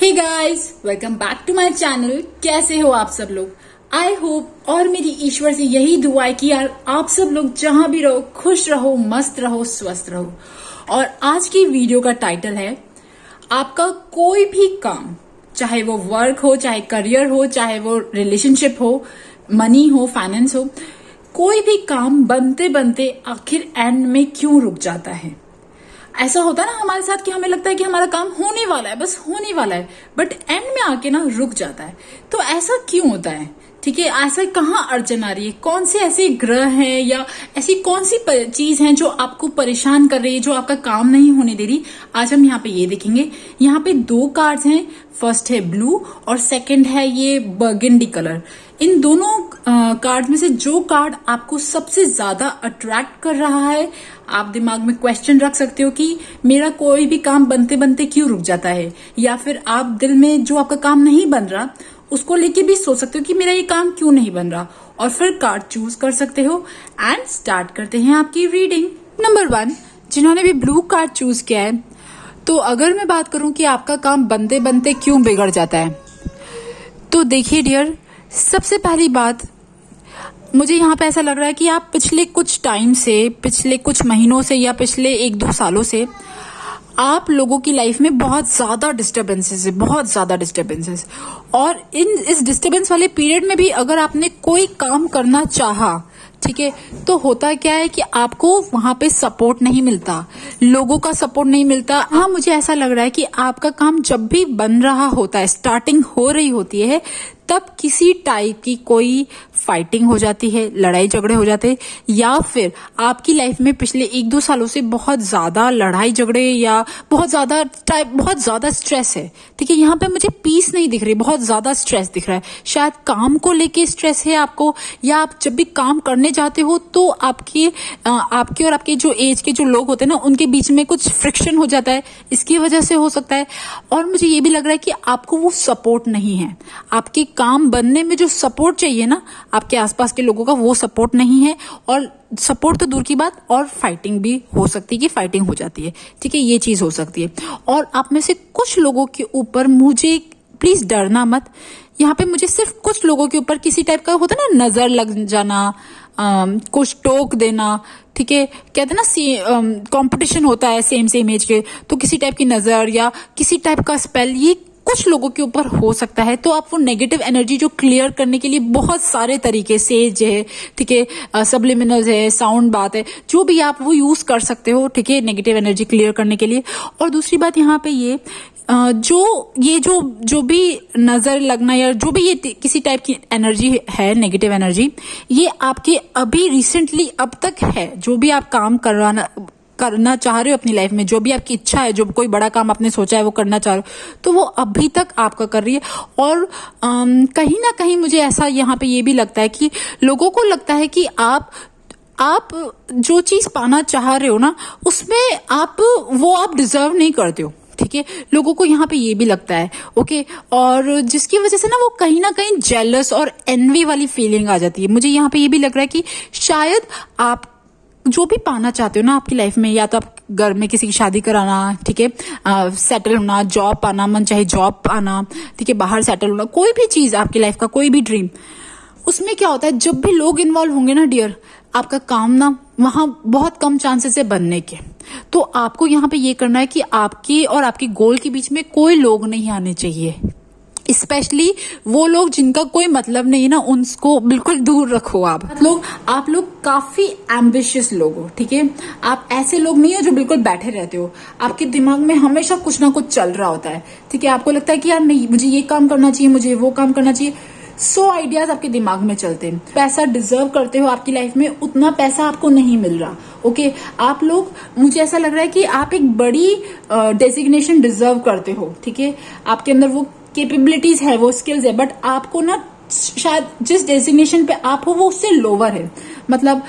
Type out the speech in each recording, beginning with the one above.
Hey guys welcome back to my channel कैसे हो आप सब लोग? आई होप और मेरी ईश्वर से यही दुआ है कि यार आप सब लोग जहाँ भी रहो, खुश रहो, मस्त रहो, स्वस्थ रहो। और आज की वीडियो का टाइटल है, आपका कोई भी काम, चाहे वो वर्क हो, चाहे करियर हो, चाहे वो रिलेशनशिप हो मनी हो फाइनेंस हो, कोई भी काम बनते बनते आखिर एंड में क्यों रुक जाता है? ऐसा होता है ना हमारे साथ कि हमें लगता है कि हमारा काम होने वाला है, बस होने वाला है बट एंड में आके ना रुक जाता है। तो ऐसा क्यों होता है? ठीक है, ऐसा कहाँ अड़चन आ रही है? कौन से ऐसे ग्रह हैं या ऐसी कौन सी चीज़ है जो आपको परेशान कर रही है, जो आपका काम नहीं होने दे रही? आज हम यहाँ पे ये देखेंगे। यहाँ पे दो कार्ड्स हैं फ़र्स्ट है ब्लू और सेकंड है ये बर्गेंडी कलर इन दोनों कार्ड में से जो कार्ड आपको सबसे ज़्यादा अट्रैक्ट कर रहा है आप दिमाग में क्वेश्चन रख सकते हो कि मेरा कोई भी काम बनते बनते क्यों रुक जाता है? या फिर आप दिल में जो आपका काम नहीं बन रहा, उसको लेके भी सोच सकते हो कि मेरा ये काम क्यों नहीं बन रहा? और फिर कार्ड चूज़ कर सकते हो एंड स्टार्ट करते हैं आपकी रीडिंग नंबर वन जिन्होंने भी ब्लू कार्ड चूज़ किया है तो अगर मैं बात करूँ कि आपका काम बनते बनते क्यों बिगड़ जाता है तो देखिए डियर सबसे पहली बात मुझे यहाँ पे ऐसा लग रहा है कि आप पिछले कुछ टाइम से, पिछले कुछ महीनों से या पिछले एक दो सालों से, आप लोगों की लाइफ में बहुत ज़्यादा डिस्टर्बेंसेस है, बहुत ज़्यादा डिस्टर्बेंसेस और इन, इस डिस्टर्बेंस वाले पीरियड में भी अगर आपने कोई काम करना चाहा, ठीक है तो होता क्या है कि आपको वहाँ पे सपोर्ट नहीं मिलता। लोगों का सपोर्ट नहीं मिलता। हाँ मुझे ऐसा लग रहा है कि आपका काम जब भी बन रहा होता है स्टार्टिंग हो रही होती है, तब किसी टाइप की कोई फाइटिंग हो जाती है, लड़ाई झगड़े हो जाते हैं, या फिर आपकी लाइफ में पिछले एक दो सालों से बहुत ज़्यादा लड़ाई झगड़े या बहुत ज़्यादा टाइप बहुत ज़्यादा स्ट्रेस है। ठीक है यहाँ पे मुझे पीस नहीं दिख रही, बहुत ज़्यादा स्ट्रेस दिख रहा है। शायद काम को लेके स्ट्रेस है आपको, या आप जब भी काम करने जाते हो तो आपके आपके और आपके जो एज के जो लोग होते हैं ना, उनके बीच में कुछ फ्रिक्शन हो जाता है। इसकी वजह से हो सकता है। और मुझे ये भी लग रहा है कि आपको वो सपोर्ट नहीं है। आपके काम बनने में जो सपोर्ट चाहिए ना आपके आसपास के लोगों का वो सपोर्ट नहीं है और सपोर्ट तो दूर की बात और फाइटिंग भी हो सकती है कि फाइटिंग हो जाती है। ठीक है ये चीज़ हो सकती है। और आप में से कुछ लोगों के ऊपर मुझे प्लीज़ डरना मत। यहाँ पे मुझे सिर्फ़ कुछ लोगों के ऊपर किसी टाइप का होता ना नज़र लग जाना आ, कुछ टोक देना ठीक है? कहते ना कंपटीशन होता है सेम सेम एज के तो किसी टाइप की नज़र या किसी टाइप का स्पेल ये कुछ लोगों के ऊपर हो सकता है तो आप वो नेगेटिव एनर्जी जो क्लियर करने के लिए बहुत सारे तरीके सेज है, ठीक है सबलिमिनल है साउंड बात है, जो भी आप वो यूज़ कर सकते हो, ठीक है नेगेटिव एनर्जी क्लियर करने के लिए। और दूसरी बात यहाँ पे ये जो ये जो जो भी नज़र लगना या जो भी ये किसी टाइप की एनर्जी है नेगेटिव एनर्जी ये आपके अभी रिसेंटली अब तक है, जो भी आप काम करवाना करना चाह रहे हो अपनी लाइफ में जो भी आपकी इच्छा है जो कोई बड़ा काम आपने सोचा है वो करना चाह रहे हो तो वो अभी तक आपका कर रही है। और आम, कहीं ना कहीं मुझे ऐसा यहाँ पे ये भी लगता है कि लोगों को लगता है कि आप आप जो चीज़ पाना चाह रहे हो ना उसमें आप वो आप डिजर्व नहीं करते हो ठीक है? लोगों को यहाँ पे ये भी लगता है ओके? और जिसकी वजह से ना वो कहीं ना कहीं जेलस और एनवी वाली फीलिंग आ जाती है। मुझे यहाँ पे ये भी लग रहा है कि शायद आप जो भी पाना चाहते हो ना आपकी लाइफ में, या तो आप घर में किसी की शादी कराना, ठीक है? सेटल होना जॉब पाना, मन चाहे जॉब पाना, ठीक है? बाहर सेटल होना, कोई भी चीज़ आपकी लाइफ का, कोई भी ड्रीम उसमें क्या होता है, जब भी लोग इन्वॉल्व होंगे ना डियर आपका काम ना वहाँ बहुत कम चांसेस है बनने के। तो आपको यहाँ पे ये करना है कि आपके और आपके गोल के बीच में कोई लोग नहीं आने चाहिए। स्पेशली वो लोग जिनका कोई मतलब नहीं ना उनको बिल्कुल दूर रखो आप। लोग आप लोग काफ़ी एम्बिशियस लोग हो, ठीक है? आप ऐसे लोग नहीं हो जो बिल्कुल बैठे रहते हो। आपके दिमाग में हमेशा कुछ ना कुछ चल रहा होता है, ठीक है? आपको लगता है कि यार नहीं, मुझे ये काम करना चाहिए, मुझे वो काम करना चाहिए। सो so आइडियाज़ आपके दिमाग में चलते हैं। पैसा डिजर्व करते हो आपकी लाइफ में, उतना पैसा आपको नहीं मिल रहा ओके okay? आप लोग, मुझे ऐसा लग रहा है कि आप एक बड़ी डेजिग्नेशन डिजर्व करते हो, ठीक है? आपके अंदर वो कैपेबिलिटीज है, वो स्किल्स है बट आपको ना शायद जिस डेजिग्नेशन पे आप हो, वो उससे लोअर है। मतलब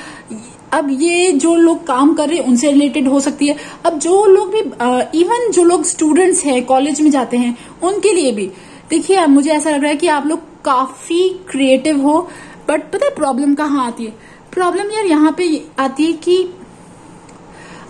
अब ये जो लोग काम कर रहे हैं, उनसे रिलेटेड हो सकती है। अब जो लोग भी इवन जो लोग स्टूडेंट्स हैं कॉलेज में जाते हैं, उनके लिए भी, देखिए, अब मुझे ऐसा लग रहा है कि आप लोग काफ़ी क्रिएटिव हो बट पता है प्रॉब्लम कहाँ आती है? प्रॉब्लम यार यहाँ पे आती है कि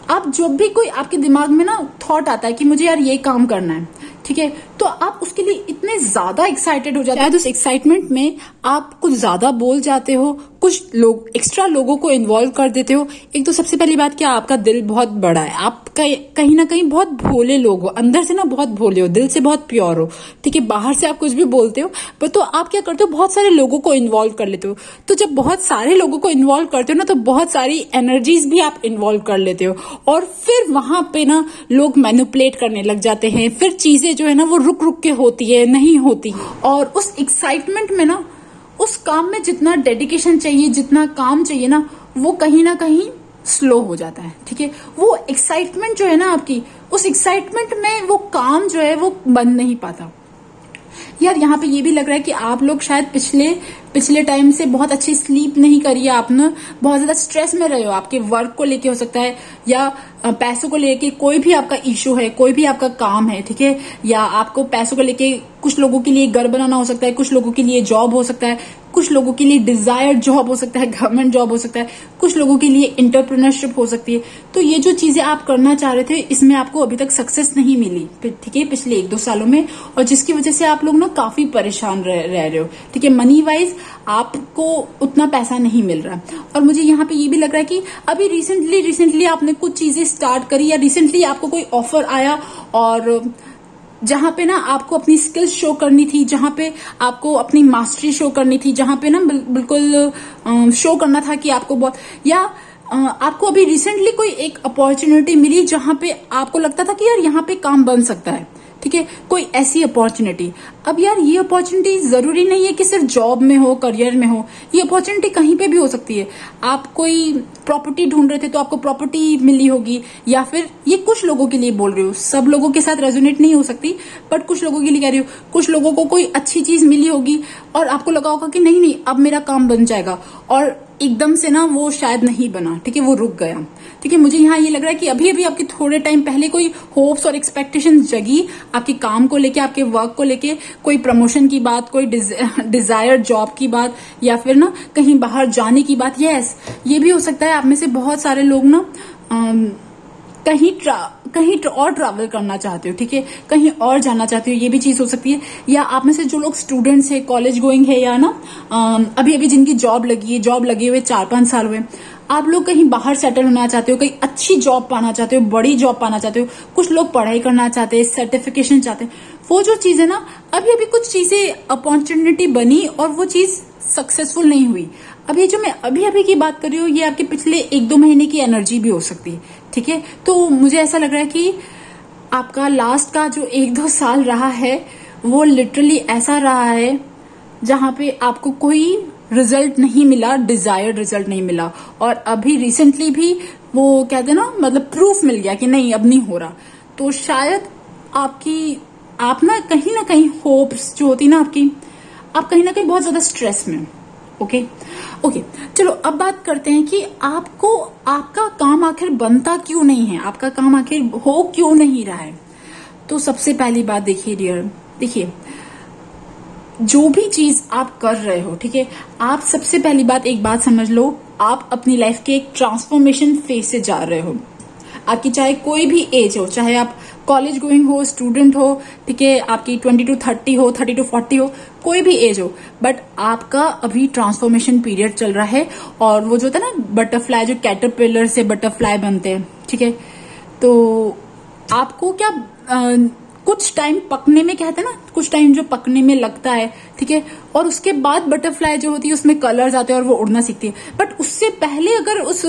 आप जब भी कोई आपके दिमाग में ना थॉट आता है कि मुझे यार ये काम करना है ठीक है? तो आप उसके लिए इतने ज़्यादा एक्साइटेड हो जाते हैं। उस एक्साइटमेंट में आप कुछ ज़्यादा बोल जाते हो, कुछ लोग एक्स्ट्रा लोगों को इन्वॉल्व कर देते हो। एक तो सबसे पहली बात क्या आपका दिल बहुत बड़ा है। आप कहीं ना कहीं बहुत भोले लोग हो। अंदर से ना बहुत भोले हो, दिल से बहुत प्योर हो। ठीक है? बाहर से आप कुछ भी बोलते हो, पर तो आप क्या करते हो? बहुत सारे लोगों को इन्वॉल्व कर लेते हो। तो जब बहुत सारे लोगों को इन्वॉल्व करते हो ना तो बहुत सारी एनर्जीज भी आप इन्वॉल्व कर लेते हो। और फिर वहाँ पे ना लोग मैनुपलेट करने लग जाते हैं, फिर चीज़ें जो है ना, वो रुक रुक के होती है, नहीं होती। और उस एक्साइटमेंट में ना, उस काम में जितना डेडिकेशन चाहिए, जितना काम चाहिए ना, वो कहीं ना कहीं स्लो हो जाता है, ठीक है? वो एक्साइटमेंट जो है ना आपकी, उस एक्साइटमेंट में वो काम जो है, वो बन नहीं पाता। यार, यहाँ पे ये भी लग रहा है कि आप लोग शायद पिछले पिछले टाइम से बहुत अच्छी स्लीप नहीं करी है आपने। बहुत ज़्यादा स्ट्रेस में रहे हो आपके वर्क को लेके हो सकता है, या पैसों को लेके कोई भी आपका इश्यू है, कोई भी आपका काम है, ठीक है? या आपको पैसों को लेके कुछ लोगों के लिए घर बनाना हो सकता है, कुछ लोगों के लिए जॉब हो सकता है कुछ लोगों के लिए डिजायर्ड जॉब हो सकता है गवर्नमेंट जॉब हो सकता है कुछ लोगों के लिए इंटरप्रेनरशिप हो सकती है। तो ये जो चीज़ें आप करना चाह रहे थे इसमें आपको अभी तक सक्सेस नहीं मिली। ठीक है पिछले एक दो सालों में और जिसकी वजह से आप लोग ना काफ़ी परेशान रह, रह रहे हो। ठीक है मनी वाइज आपको उतना पैसा नहीं मिल रहा। और मुझे यहाँ पे ये भी लग रहा है कि अभी रिसेंटली रिसेंटली आपने कुछ चीज़ें स्टार्ट करी या रिसेंटली आपको कोई ऑफ़र आया और जहाँ पे ना आपको अपनी स्किल्स शो करनी थी, जहाँ पे आपको अपनी मास्टरी शो करनी थी, जहाँ पे ना बिल्कुल शो करना था कि आपको बहुत, या आपको अभी रिसेंटली कोई एक अपॉर्चुनिटी मिली जहाँ पे आपको लगता था कि यार यहाँ पे काम बन सकता है। ठीक है? कोई ऐसी अपॉर्चुनिटी अब यार, ये अपॉर्चुनिटी ज़रूरी नहीं है कि सिर्फ़ जॉब में हो करियर में हो। ये अपॉर्चुनिटी कहीं पे भी हो सकती है। आप कोई प्रॉपर्टी ढूंढ रहे थे तो आपको प्रॉपर्टी मिली होगी, या फिर ये कुछ लोगों के लिए बोल रही हूँ। सब लोगों के साथ रेजोनेट नहीं हो सकती बट कुछ लोगों के लिए कह रही हूँ। कुछ लोगों को कोई अच्छी चीज़ मिली होगी और आपको लगा होगा कि नहीं नहीं, अब मेरा काम बन जाएगा। और एकदम से ना वो शायद नहीं बना। ठीक है वो रुक गया। ठीक है मुझे यहाँ ये लग रहा है कि अभी अभी आपके थोड़े टाइम पहले कोई होप्स और एक्सपेक्टेशन जगी आपके काम को लेके आपके वर्क को लेके कोई प्रमोशन की बात कोई डिज़ायर जॉब की बात या फिर ना कहीं बाहर जाने की बात। यस ये भी हो सकता है आप में से बहुत सारे लोग ना आ, कहीं कहीं और ट्रैवल करना चाहते हो, ठीक है? कहीं और जाना चाहते हो, ये भी चीज़ हो सकती है। या आप में से जो लोग स्टूडेंट्स है कॉलेज गोइंग है या ना अभी अभी जिनकी जॉब लगी है जॉब लगे हुए चार पाँच साल हुए, आप लोग कहीं बाहर सेटल होना चाहते हो, कहीं अच्छी जॉब पाना चाहते हो, बड़ी जॉब पाना चाहते हो, कुछ लोग पढ़ाई करना चाहते हैं सर्टिफिकेशन चाहते हैं, वो जो चीज़ है ना अभी अभी कुछ चीज़ें अपॉर्चुनिटी बनी और वो चीज़ सक्सेसफुल नहीं हुई। अभी जो मैं अभी अभी की बात कर रही हूँ, ये आपके पिछले एक दो महीने की एनर्जी भी हो सकती है, ठीक है? तो मुझे ऐसा लग रहा है कि आपका लास्ट का जो एक दो साल रहा है, वो लिटरली ऐसा रहा है, जहाँ पे आपको कोई रिज़ल्ट नहीं मिला डिजायर्ड रिज़ल्ट नहीं मिला। और अभी रिसेंटली भी वो कहते ना मतलब प्रूफ मिल गया कि नहीं, अब नहीं हो रहा। तो शायद आपकी, आप ना कहीं ना कहीं होप्स जो होती ना आपकी, आप कहीं ना कहीं बहुत ज़्यादा स्ट्रेस में ओके? ओके, चलो अब बात करते हैं कि आपको, आपका काम आखिर बनता क्यों नहीं है? आपका काम आखिर हो क्यों नहीं रहा है? तो सबसे पहली बात देखिए डियर देखिए, जो भी चीज़ आप कर रहे हो, ठीक है? आप सबसे पहली बात, एक बात समझ लो, आप अपनी लाइफ के एक ट्रांसफॉर्मेशन फ़ेज़ से जा रहे हो। आपकी चाहे कोई भी एज हो, चाहे आप कॉलेज गोइंग हो स्टूडेंट हो ठीक है आपकी ट्वेंटी टू थर्टी हो थर्टी टू फोर्टी हो कोई भी एज हो बट आपका अभी ट्रांसफॉर्मेशन पीरियड चल रहा है और वो जो होता है ना बटरफ्लाई जो कैटरपिलर से बटरफ्लाई बनते हैं ठीक है? तो आपको क्या आ, कुछ टाइम पकने में कहते हैं ना कुछ टाइम जो पकने में लगता है ठीक है? और उसके बाद बटरफ्लाई जो होती है उसमें कलर्स आते हैं और वो उड़ना सीखती है। बट उससे पहले अगर उस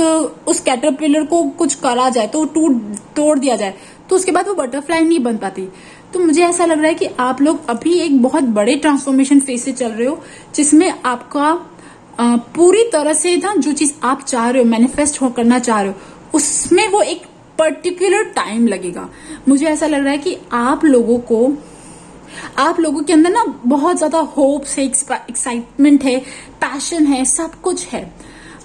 उस कैटरपिलर को कुछ करा जाए तो टूट तोड़ दिया जाए तो उसके बाद वो बटरफ्लाई नहीं बन पाती। तो मुझे ऐसा लग रहा है कि आप लोग अभी एक बहुत बड़े ट्रांसफॉर्मेशन फ़ेज़ से चल रहे हो, जिसमें आपका पूरी तरह से ना जो चीज़ आप चाह रहे हो मैनिफेस्ट हो, करना चाह रहे हो, उसमें वो एक पर्टिकुलर टाइम लगेगा। मुझे ऐसा लग रहा है कि आप लोगों को, आप लोगों के अंदर ना बहुत ज़्यादा होप्स है एक्साइटमेंट है पैशन है, सब कुछ है।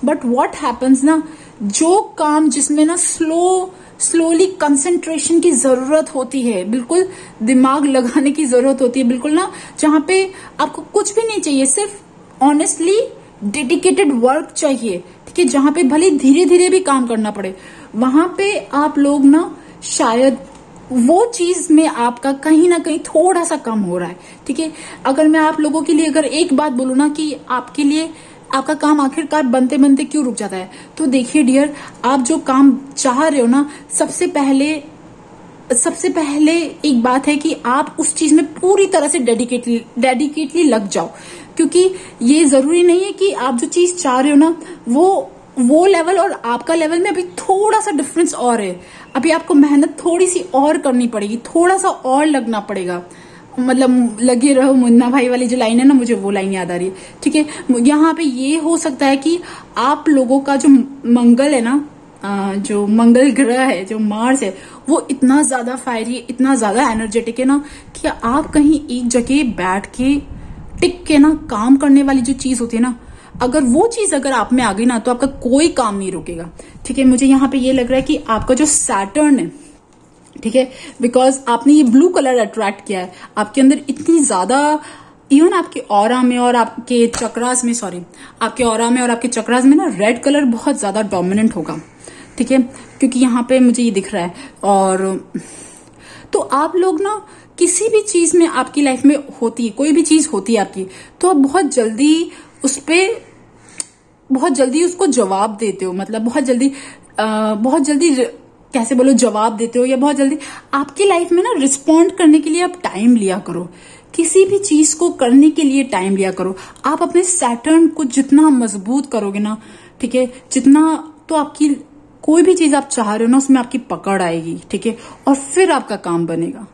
बट वॉट हैपन्स ना, जो काम जिसमें ना स्लो स्लोली कंसेंट्रेशन की ज़रूरत होती है। बिल्कुल दिमाग लगाने की ज़रूरत होती है। बिल्कुल ना, जहाँ पे आपको कुछ भी नहीं चाहिए, सिर्फ़ ऑनेस्टली डेडिकेटेड वर्क चाहिए। ठीक है, जहाँ पे भले धीरे धीरे भी काम करना पड़े, वहाँ पे आप लोग ना, शायद वो चीज़ में आपका कहीं ना कहीं थोड़ा सा कम हो रहा है। ठीक है, अगर मैं आप लोगों के लिए अगर एक बात बोलू ना कि आपके लिए आपका काम आखिरकार बनते बनते क्यों रुक जाता है? तो देखिए डियर आप जो काम चाह रहे हो ना, सबसे पहले सबसे पहले एक बात है कि आप उस चीज़ में पूरी तरह से डेडिकेटली डेडिकेटली लग जाओ। क्योंकि ये ज़रूरी नहीं है कि आप जो चीज़ चाह रहे हो ना, वो वो लेवल और आपका लेवल में अभी थोड़ा सा डिफरेंस और है। अभी आपको मेहनत थोड़ी सी और करनी पड़ेगी, थोड़ा सा और लगना पड़ेगा। मतलब लगे रहो, मुन्ना भाई वाली जो लाइन है ना, मुझे वो लाइन याद आ रही है। ठीक है? यहाँ पे ये हो सकता है कि आप लोगों का जो मंगल है ना जो मंगल ग्रह है, जो मार्स है, वो इतना ज़्यादा फायरी इतना ज़्यादा एनर्जेटिक है ना, कि आप कहीं एक जगह बैठ के टिक के ना, काम करने वाली जो चीज़ होती है ना, अगर वो चीज़ अगर आप में आ गई ना तो आपका कोई काम नहीं रुकेगा। ठीक है? मुझे यहाँ पे ये लग रहा है कि आपका जो सैटर्न है ठीक है? बिकॉज़ आपने ये ब्लू कलर अट्रैक्ट किया है। आपके अंदर इतनी ज़्यादा इवन आपके और में और आपके चक्रास में सॉरी आपके और में और आपके चक्रास में ना रेड कलर बहुत ज़्यादा डोमिनेंट होगा। ठीक है? क्योंकि यहाँ पे मुझे ये दिख रहा है। और तो आप लोग ना किसी भी चीज़ में आपकी लाइफ में होती है कोई भी चीज़ होती है आपकी तो आप बहुत जल्दी उस पर बहुत जल्दी उसको जवाब देते हो। मतलब बहुत जल्दी आ, बहुत जल्दी कैसे बोलो, जवाब देते हो या बहुत जल्दी? आपकी लाइफ में ना रिस्पॉन्ड करने के लिए आप टाइम लिया करो। किसी भी चीज़ को करने के लिए टाइम लिया करो। आप अपने सैटर्न को जितना मज़बूत करोगे ना, ठीक है, जितना तो आपकी कोई भी चीज़ आप चाह रहे हो ना, उसमें आपकी पकड़ आएगी, ठीक है, और फिर आपका काम बनेगा।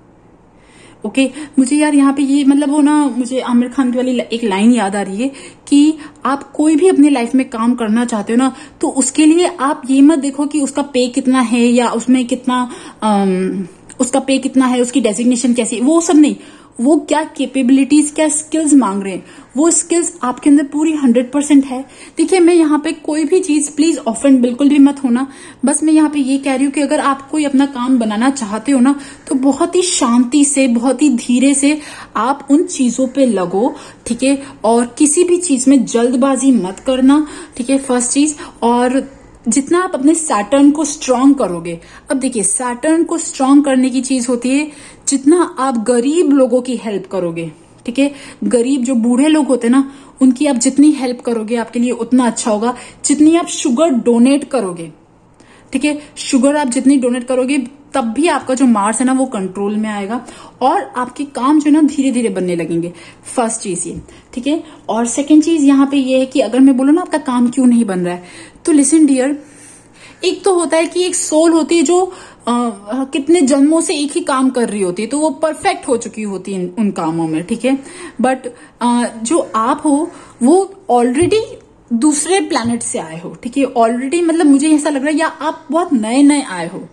ओके मुझे यार यहाँ पे ये मतलब वो ना मुझे आमिर खान की वाली एक लाइन याद आ रही है कि आप कोई भी अपने लाइफ में काम करना चाहते हो ना तो उसके लिए आप ये मत देखो कि उसका पे कितना है या उसमें कितना आम, उसका पे कितना है उसकी डेजिग्नेशन कैसी वो सब नहीं। वो क्या कैपेबिलिटीज क्या स्किल्स मांग रहे हैं? वो स्किल्स आपके अंदर पूरी हंड्रेड परसेंट है। देखिए, मैं यहाँ पे कोई भी चीज़ प्लीज़ ऑफेंड बिल्कुल भी मत होना। बस मैं यहाँ पे ये कह रही हूँ कि अगर आप कोई अपना काम बनाना चाहते हो ना तो बहुत ही शांति से, बहुत ही धीरे से आप उन चीज़ों पे लगो, ठीक है? और किसी भी चीज़ में जल्दबाजी मत करना, ठीक है? फ़र्स्ट चीज़। और जितना आप अपने सैटर्न को स्ट्रांग करोगे, अब देखिए सैटर्न को स्ट्रांग करने की चीज़ होती है जितना आप गरीब लोगों की हेल्प करोगे, ठीक है? गरीब जो बूढ़े लोग होते हैं ना, उनकी आप जितनी हेल्प करोगे आपके लिए उतना अच्छा होगा। जितनी आप शुगर डोनेट करोगे, ठीक है? शुगर आप जितनी डोनेट करोगे, तब भी आपका जो मार्स है ना, वो कंट्रोल में आएगा और आपके काम जो ना धीरे धीरे बनने लगेंगे। फ़र्स्ट चीज़ ये, ठीक है? और सेकेंड चीज़ यहाँ पे ये है कि अगर मैं बोलू ना, आपका काम क्यों नहीं बन रहा है? तो लिसन डियर एक तो होता है कि एक सोल होती है जो आ, कितने जन्मों से एक ही काम कर रही होती है तो वो परफेक्ट हो चुकी होती है उन कामों में ठीक है? बट जो आप हो वो ऑलरेडी दूसरे प्लैनेट से आए हो ठीक है? ऑलरेडी मतलब मुझे ऐसा लग रहा है या आप बहुत नए नए आए हो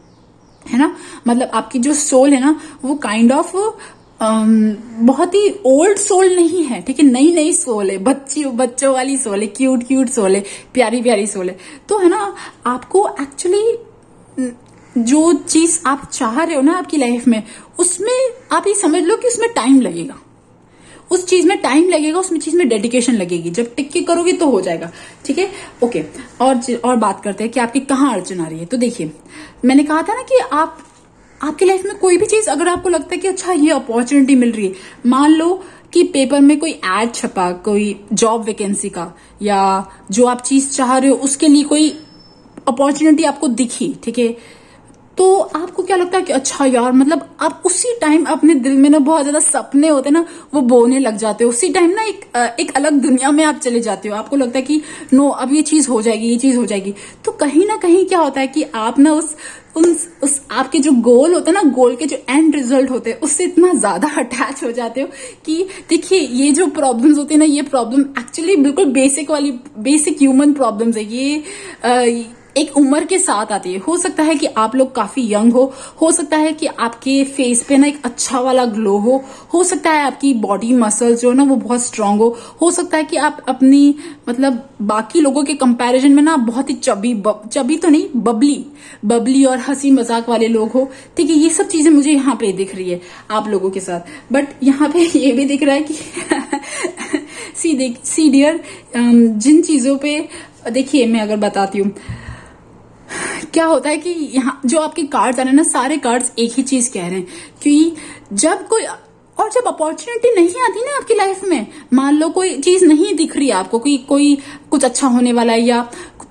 है ना? मतलब आपकी जो सोल है ना वो काइंड kind ऑफ़ of, बहुत ही ओल्ड सोल नहीं है, ठीक है? नई नई सोल है, बच्ची, बच्चों वाली सोल है क्यूट क्यूट सोल है प्यारी प्यारी सोल है। तो है ना, आपको एक्चुअली जो चीज़ आप चाह रहे हो ना आपकी लाइफ में, उसमें आप ये समझ लो कि उसमें टाइम लगेगा। उस चीज़ में टाइम लगेगा, उसमें चीज़ में डेडिकेशन लगेगी। जब टिक्की करोगे तो हो जाएगा, ठीक है? ओके और और बात करते हैं कि आपकी कहाँ अड़चन आ रही है। तो देखिए, मैंने कहा था ना कि आप आपकी लाइफ में कोई भी चीज़, अगर आपको लगता है कि अच्छा ये अपॉर्चुनिटी मिल रही है, मान लो कि पेपर में कोई एड छपा, कोई जॉब वैकेंसी का, या जो आप चीज़ चाह रहे हो, उसके लिए कोई अपॉर्चुनिटी आपको दिखी, ठीक है? तो आपको क्या लगता है कि अच्छा यार मतलब आप उसी टाइम अपने दिल में ना बहुत ज़्यादा सपने होते ना वो बोने लग जाते हो। उसी टाइम ना एक एक अलग दुनिया में आप चले जाते हो। आपको लगता है कि नो अब ये चीज़ हो जाएगी ये चीज़ हो जाएगी। तो कहीं ना कहीं क्या होता है कि आप ना उस उस, उस आपके जो गोल होता है ना गोल के जो एंड रिज़ल्ट होते हैं उससे इतना ज़्यादा अटैच हो जाते हो कि देखिए ये जो प्रॉब्लम्स होती है ना ये प्रॉब्लम एक्चुअली बिल्कुल बेसिक वाली बेसिक ह्यूमन प्रॉब्लम्स है। ये आ, एक उम्र के साथ आती है। हो सकता है कि आप लोग काफ़ी यंग हो हो सकता है कि आपके फेस पे ना एक अच्छा वाला ग्लो हो हो सकता है आपकी बॉडी मसल जो है ना वो बहुत स्ट्रांग हो हो सकता है कि आप अपनी मतलब बाकी लोगों के कंपैरिजन में ना बहुत ही चबी चबी तो नहीं बबली बबली और हँसी मज़ाक वाले लोग हो। ठीक है, ये सब चीज़ें मुझे यहाँ पे दिख रही है आप लोगों के साथ। बट यहाँ पे ये भी दिख रहा है कि सी सी डियर जिन चीज़ों पे, देखिए, मैं अगर बताती हूँ क्या होता है कि यहाँ जो आपके कार्ड्स आ रहे हैं ना, सारे कार्ड्स एक ही चीज़ कह रहे हैं कि जब कोई, और जब अपॉर्चुनिटी नहीं आती ना आपकी लाइफ में, मान लो कोई चीज़ नहीं दिख रही है आपको कोई कोई कुछ अच्छा होने वाला है या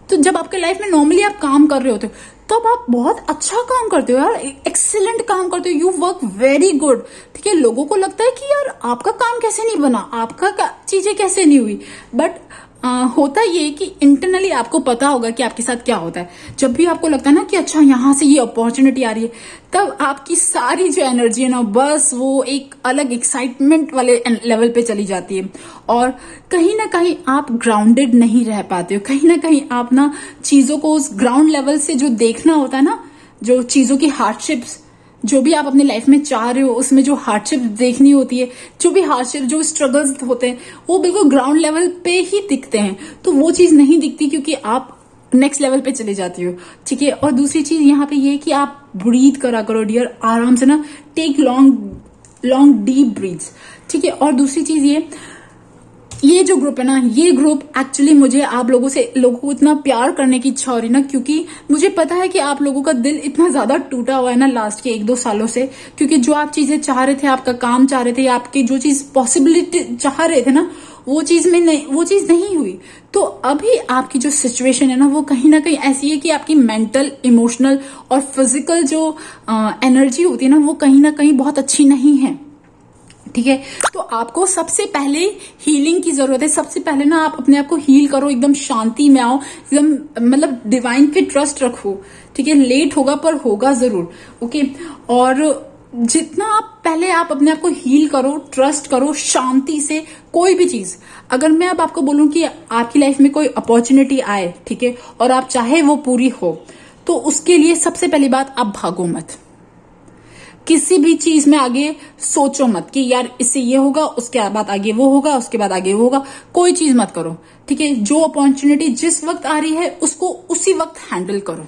तो जब आपके लाइफ में नॉर्मली आप काम कर रहे होते हो, तब आप बहुत अच्छा काम करते हो यार एक्सीलेंट काम करते हो यू वर्क वेरी गुड ठीक है, लोगों को लगता है कि यार आपका काम कैसे नहीं बना, आपका चीज़ें कैसे नहीं हुई बट आ, होता ये कि इंटरनली आपको पता होगा कि आपके साथ क्या होता है। जब भी आपको लगता है ना कि अच्छा यहाँ से ये अपॉर्चुनिटी आ रही है तब आपकी सारी जो एनर्जी है ना बस वो एक अलग एक्साइटमेंट वाले लेवल पे चली जाती है। और कहीं ना कहीं आप ग्राउंडेड नहीं रह पाते हो। कहीं ना कहीं आप ना चीज़ों को उस ग्राउंड लेवल से जो देखना होता है ना जो चीज़ों की हार्डशिप्स जो भी आप अपनी लाइफ में चाह रहे हो, उसमें जो हार्डशिप देखनी होती है, जो भी हार्डशिप जो स्ट्रगल्स होते हैं, वो बिल्कुल ग्राउंड लेवल पे ही दिखते हैं। तो वो चीज़ नहीं दिखती क्योंकि आप नेक्स्ट लेवल पे चले जाती हो। ठीक है? और दूसरी चीज़ यहाँ पे ये कि आप ब्रीथ करा करो डियर आराम से ना take long long deep breath ठीक है? और दूसरी चीज़ ये ये जो ग्रुप है ना, ये ग्रुप एक्चुअली मुझे आप लोगों से, लोगों को इतना प्यार करने की इच्छा हो रही ना, क्योंकि मुझे पता है कि आप लोगों का दिल इतना ज़्यादा टूटा हुआ है ना लास्ट के एक दो सालों से। क्योंकि जो आप चीज़ें चाह रहे थे, आपका काम चाह रहे थे आपकी जो चीज़ पॉसिबिलिटी चाह रहे थे ना, वो चीज़ में नहीं, वो चीज़ नहीं हुई। तो अभी आपकी जो सिचुएशन है ना, वो कहीं ना कहीं ऐसी है कि आपकी मेंटल इमोशनल और फ़िज़िकल जो एनर्जी होती है ना, वो कहीं ना कहीं बहुत अच्छी नहीं है। ठीक है? तो आपको सबसे पहले हीलिंग की ज़रूरत है। सबसे पहले ना आप अपने आप को हील करो, एकदम शांति में आओ, एकदम मतलब डिवाइन पे ट्रस्ट रखो। ठीक है? लेट होगा, पर होगा ज़रूर। ओके और जितना आप पहले आप अपने आप को हील करो ट्रस्ट करो, शांति से, कोई भी चीज़। अगर मैं अब आपको बोलूँ कि आपकी लाइफ में कोई अपॉर्चुनिटी आए, ठीक है? और आप चाहे वो पूरी हो तो उसके लिए सबसे पहली बात आप भागो मत। किसी भी चीज़ में आगे सोचो मत कि यार इससे ये होगा उसके बाद आगे वो होगा उसके बाद आगे वो होगा। कोई चीज़ मत करो ठीक है? जो अपॉर्चुनिटी जिस वक्त आ रही है उसको उसी वक्त हैंडल करो।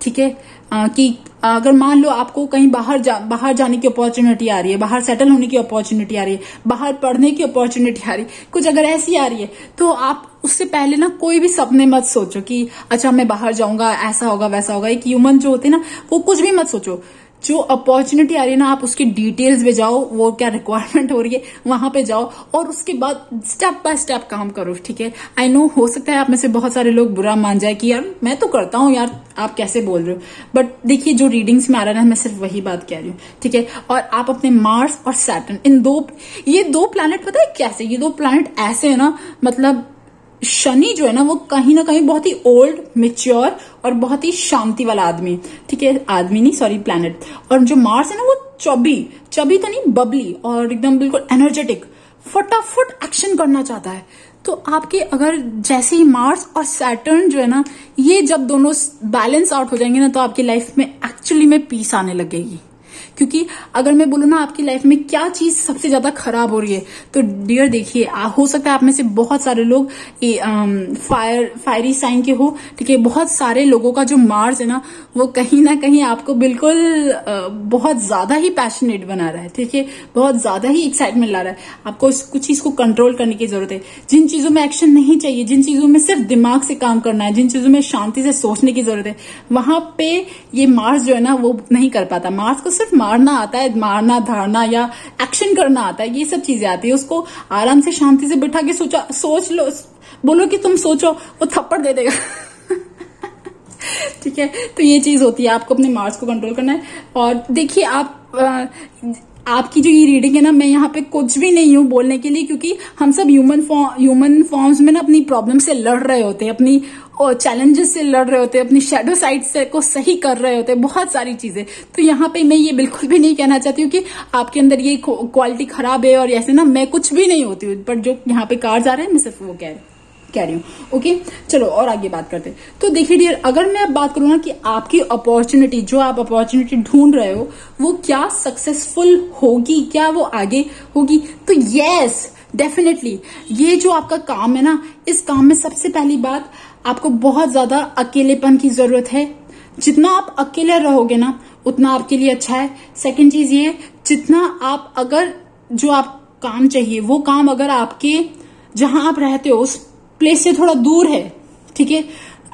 ठीक है? कि अगर मान लो आपको कहीं बाहर जा, बाहर जाने की अपॉर्चुनिटी आ रही है बाहर सेटल होने की अपॉर्चुनिटी आ रही है बाहर पढ़ने की अपॉर्चुनिटी आ रही है कुछ अगर ऐसी आ रही है तो आप उससे पहले ना कोई भी सपने मत सोचो कि अच्छा मैं बाहर जाऊँगा ऐसा होगा वैसा होगा। एक ह्यूमन जो होते ना वो कुछ भी मत सोचो। जो अपॉर्चुनिटी आ रही है ना, आप उसकी डिटेल्स में जाओ, वो क्या रिक्वायरमेंट हो रही है, वहाँ पे जाओ और उसके बाद स्टेप बाय स्टेप काम करो, ठीक है? आई नो हो सकता है आप में से बहुत सारे लोग बुरा मान जाए कि यार, मैं तो करता हूँ यार, आप कैसे बोल रहे हो? बट देखिए, जो रीडिंग्स में आ रहा है मैं सिर्फ़ वही बात कह रही हूँ, ठीक है? और आप अपने मार्स और सैटन इन दो, ये दो प्लानट पता है कैसे? ये दो प्लानट ऐसे है ना मतलब शनि जो है ना, वो कहीं ना कहीं बहुत ही ओल्ड मेच्योर और बहुत ही शांति वाला आदमी। ठीक है? आदमी नहीं सॉरी प्लैनेट और जो मार्स है ना, वो चबी चबी तो नहीं बबली और एकदम बिल्कुल एनर्जेटिक फटाफट एक्शन करना चाहता है। तो आपके अगर जैसे ही मार्स और सैटर्न जो है ना, ये जब दोनों बैलेंस आउट हो जाएँगे ना तो आपकी लाइफ में एक्चुअली में पीस आने लगेगी। क्योंकि अगर मैं बोलूँ ना, आपकी लाइफ में क्या चीज़ सबसे ज़्यादा खराब हो रही है? तो डियर देखिए हो सकता है आप में से बहुत सारे लोग फायर फायरी साइन के हो, ठीक है, बहुत सारे लोगों का जो मार्स है ना, वो कहीं ना कहीं आपको बिल्कुल बहुत ज़्यादा ही पैशनेट बना रहा है, ठीक है? बहुत ज़्यादा ही एक्साइटमेंट ला रहा है। आपको इस कुछ चीज़ को कंट्रोल करने की ज़रूरत है। जिन चीज़ों में एक्शन नहीं चाहिए, जिन चीज़ों में सिर्फ़ दिमाग से काम करना है, जिन चीज़ों में शांति से सोचने की ज़रूरत है, वहाँ पे ये मार्स जो है ना, वो नहीं कर पाता। मार्स को सिर्फ़ मारना आता है, मारना, धारना या एक्शन करना आता है, ये सब चीज़ें आती है। उसको आराम से, शांति से बिठा के सोचा, सोच लो, बोलो कि तुम सोचो, वो थप्पड़ दे देगा। ठीक है? तो ये चीज़ होती है, आपको अपने मार्स को कंट्रोल करना है। और देखिए, आप आपकी जो ये रीडिंग है ना, मैं यहाँ पे कुछ भी नहीं हूँ बोलने के लिए, क्योंकि हम सब ह्यूमन ह्यूमन फॉर्म्स में ना अपनी प्रॉब्लम से लड़ रहे होते हैं, अपनी चैलेंजेस से लड़ रहे होते हैं, अपनी शेडो साइड से को सही कर रहे होते हैं, बहुत सारी चीज़ें। तो यहाँ पे मैं ये बिल्कुल भी नहीं कहना चाहती हूँ कि आपके अंदर ये क्वालिटी खराब है और ऐसे ना मैं कुछ भी नहीं होती हूँ बट जो यहाँ पे कार्ड आ रहे हैं, मैं सिर्फ़ वो कह रही हूँ। कह रही हूँ। ओके चलो, और आगे बात करते हैं। तो देखिए डियर अगर मैं अब बात करूँ ना कि आपकी अपॉर्चुनिटी जो आप अपॉर्चुनिटी ढूंढ रहे हो, वो क्या सक्सेसफुल होगी? क्या वो आगे होगी? तो यस डेफिनेटली ये जो आपका काम है ना, इस काम में सबसे पहली बात, आपको बहुत ज़्यादा अकेलेपन की ज़रूरत है। जितना आप अकेले रहोगे ना, उतना आपके लिए अच्छा है। सेकेंड चीज़ ये, जितना आप अगर, जो आप काम चाहिए, वो काम अगर आपके, जहाँ आप रहते हो, उस प्लेस से थोड़ा दूर है, ठीक है?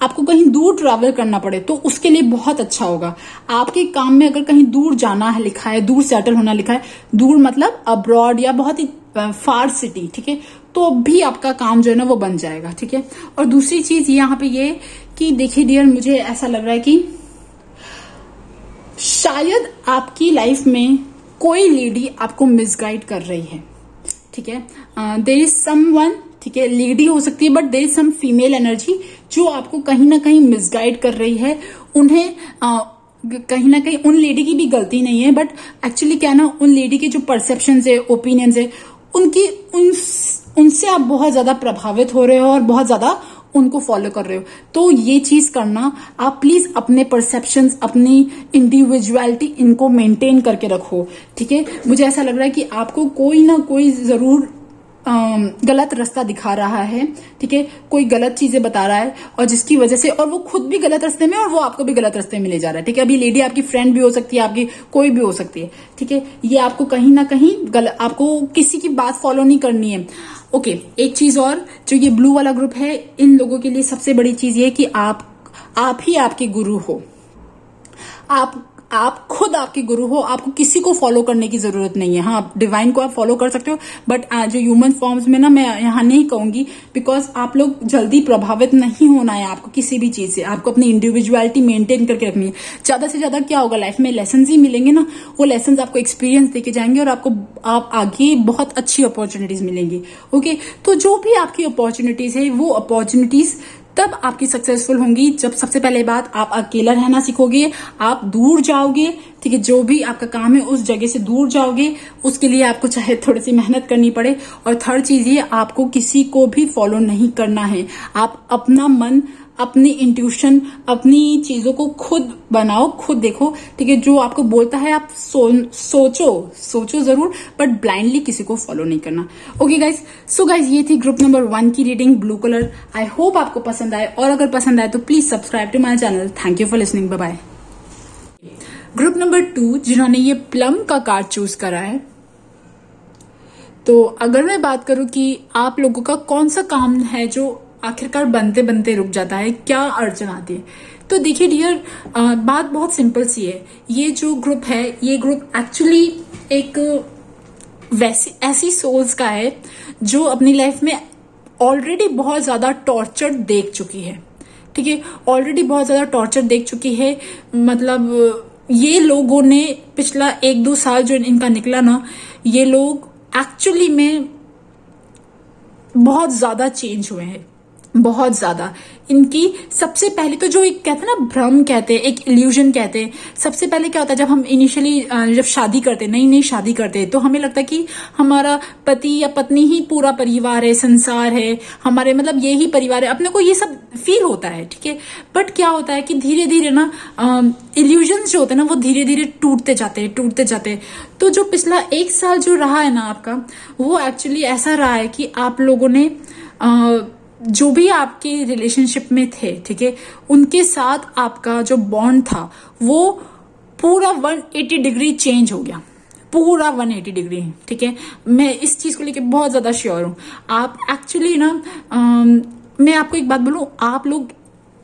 आपको कहीं दूर ट्रैवल करना पड़े तो उसके लिए बहुत अच्छा होगा। आपके काम में अगर कहीं दूर जाना है, लिखा है, दूर सेटल होना लिखा है, दूर मतलब अब्रॉड या बहुत ही फार सिटी ठीक है? तो भी आपका काम जो है ना वो बन जाएगा, ठीक है? और दूसरी चीज़ यहाँ पे ये कि देखिए डियर मुझे ऐसा लग रहा है कि शायद आपकी लाइफ में कोई लेडी आपको मिसगाइड कर रही है, ठीक है? देर इज़ सम वन ठीक है लेडी हो सकती है but there is some female energy जो आपको कहीं ना कहीं मिसगाइड कर रही है। उन्हें uh, कहीं ना कहीं उन लेडी की भी गलती नहीं है बट एक्चुअली क्या ना उन लेडी के जो परसेप्शन है ओपिनियन है उनकी उन उनसे आप बहुत ज़्यादा प्रभावित हो रहे हो और बहुत ज़्यादा उनको फॉलो कर रहे हो। तो ये चीज़ करना आप प्लीज़ अपने परसेप्शन अपनी इंडिविजुअलिटी इनको मेंटेन करके रखो ठीक है? मुझे ऐसा लग रहा है कि आपको कोई ना कोई ज़रूर गलत रास्ता दिखा रहा है, ठीक है? कोई गलत चीज़ें बता रहा है और जिसकी वजह से, और वो खुद भी गलत रास्ते में और वो आपको भी गलत रास्ते में ले जा रहा है, ठीक है? अभी लेडी आपकी फ्रेंड भी हो सकती है, आपकी कोई भी हो सकती है, ठीक है? ये आपको कहीं ना कहीं गलत आपको किसी की बात फॉलो नहीं करनी है। ओके एक चीज़ और, जो ये ब्लू वाला ग्रुप है, इन लोगों के लिए सबसे बड़ी चीज़ ये कि आप आप ही आपके गुरु हो। आप आप खुद आपके गुरु हो, आपको किसी को फॉलो करने की ज़रूरत नहीं है। हाँ डिवाइन को आप फॉलो कर सकते हो बट जो ह्यूमन फॉर्म्स में ना, मैं यहाँ नहीं कहूँगी बिकॉज़ आप लोग जल्दी प्रभावित नहीं होना है आपको किसी भी चीज़ से। आपको अपनी इंडिविजुअलिटी मेंटेन करके रखनी है। ज़्यादा से ज़्यादा क्या होगा लाइफ में? लेसन ही मिलेंगे ना। वो लेसन आपको एक्सपीरियंस देके जाएँगे और आपको, आप आगे बहुत अच्छी अपॉर्चुनिटीज़ मिलेंगी। ओके तो जो भी आपकी अपॉर्चुनिटीज़ है, वो अपॉर्चुनिटीज़ तब आपकी सक्सेसफुल होंगी। जब सबसे पहले बात आप अकेला रहना सीखोगे, आप दूर जाओगे, ठीक है, जो भी आपका काम है उस जगह से दूर जाओगे, उसके लिए आपको चाहे थोड़ी सी मेहनत करनी पड़े। और थर्ड चीज़ ये, आपको किसी को भी फॉलो नहीं करना है। आप अपना मन अपनी इंट्यूशन अपनी चीज़ों को खुद बनाओ खुद देखो ठीक है? जो आपको बोलता है आप सो, सोचो सोचो ज़रूर बट ब्लाइंडली किसी को फॉलो नहीं करना। ओके गाइज़ सो गाइज़ ये थी ग्रुप नंबर वन की reading blue colour I hope आपको पसंद आए और अगर पसंद आए तो please subscribe to my channel thank you for listening bye group number two जिन्होंने ये प्लम का कार्ड चूज़ करा है तो अगर मैं बात करूँ कि आप लोगों का कौन सा काम है जो आखिरकार बनते बनते रुक जाता है, क्या अड़चन आती है? तो देखिए डियर बात बहुत सिंपल सी है। ये जो ग्रुप है, ये ग्रुप एक्चुअली एक, वैसी, ऐसी सोल्स का है, जो अपनी लाइफ में ऑलरेडी बहुत ज़्यादा टॉर्चर देख चुकी है। ठीक है? ऑलरेडी बहुत ज़्यादा टॉर्चर देख चुकी है। मतलब ये लोगों ने पिछला एक दो साल जो इनका निकला ना, ये लोग एक्चुअली में बहुत ज़्यादा चेंज हुए हैं। बहुत ज़्यादा। इनकी सबसे पहले तो जो एक कहते हैं ना भ्रम कहते हैं एक इल्यूजन कहते हैं। सबसे पहले क्या होता है जब हम इनिशियली जब शादी करते नई नई शादी करते हैं तो हमें लगता है कि हमारा पति या पत्नी ही पूरा परिवार है संसार है हमारे मतलब ये ही परिवार है अपने को ये सब फील होता है ठीक है? बट क्या होता है कि धीरे धीरे ना इल्यूजन जो होते हैं ना वो धीरे धीरे टूटते जाते हैं टूटते जाते हैं। तो जो पिछला एक साल जो रहा है ना आपका वो एक्चुअली ऐसा रहा है कि आप लोगों ने आ, जो भी आपके रिलेशनशिप में थे ठीक है उनके साथ आपका जो बॉन्ड था वो पूरा 180 डिग्री चेंज हो गया। पूरा 180 डिग्री ठीक है। मैं इस चीज़ को लेकर बहुत ज़्यादा श्योर हूँ। आप एक्चुअली ना आ, मैं आपको एक बात बोलूँ आप लोग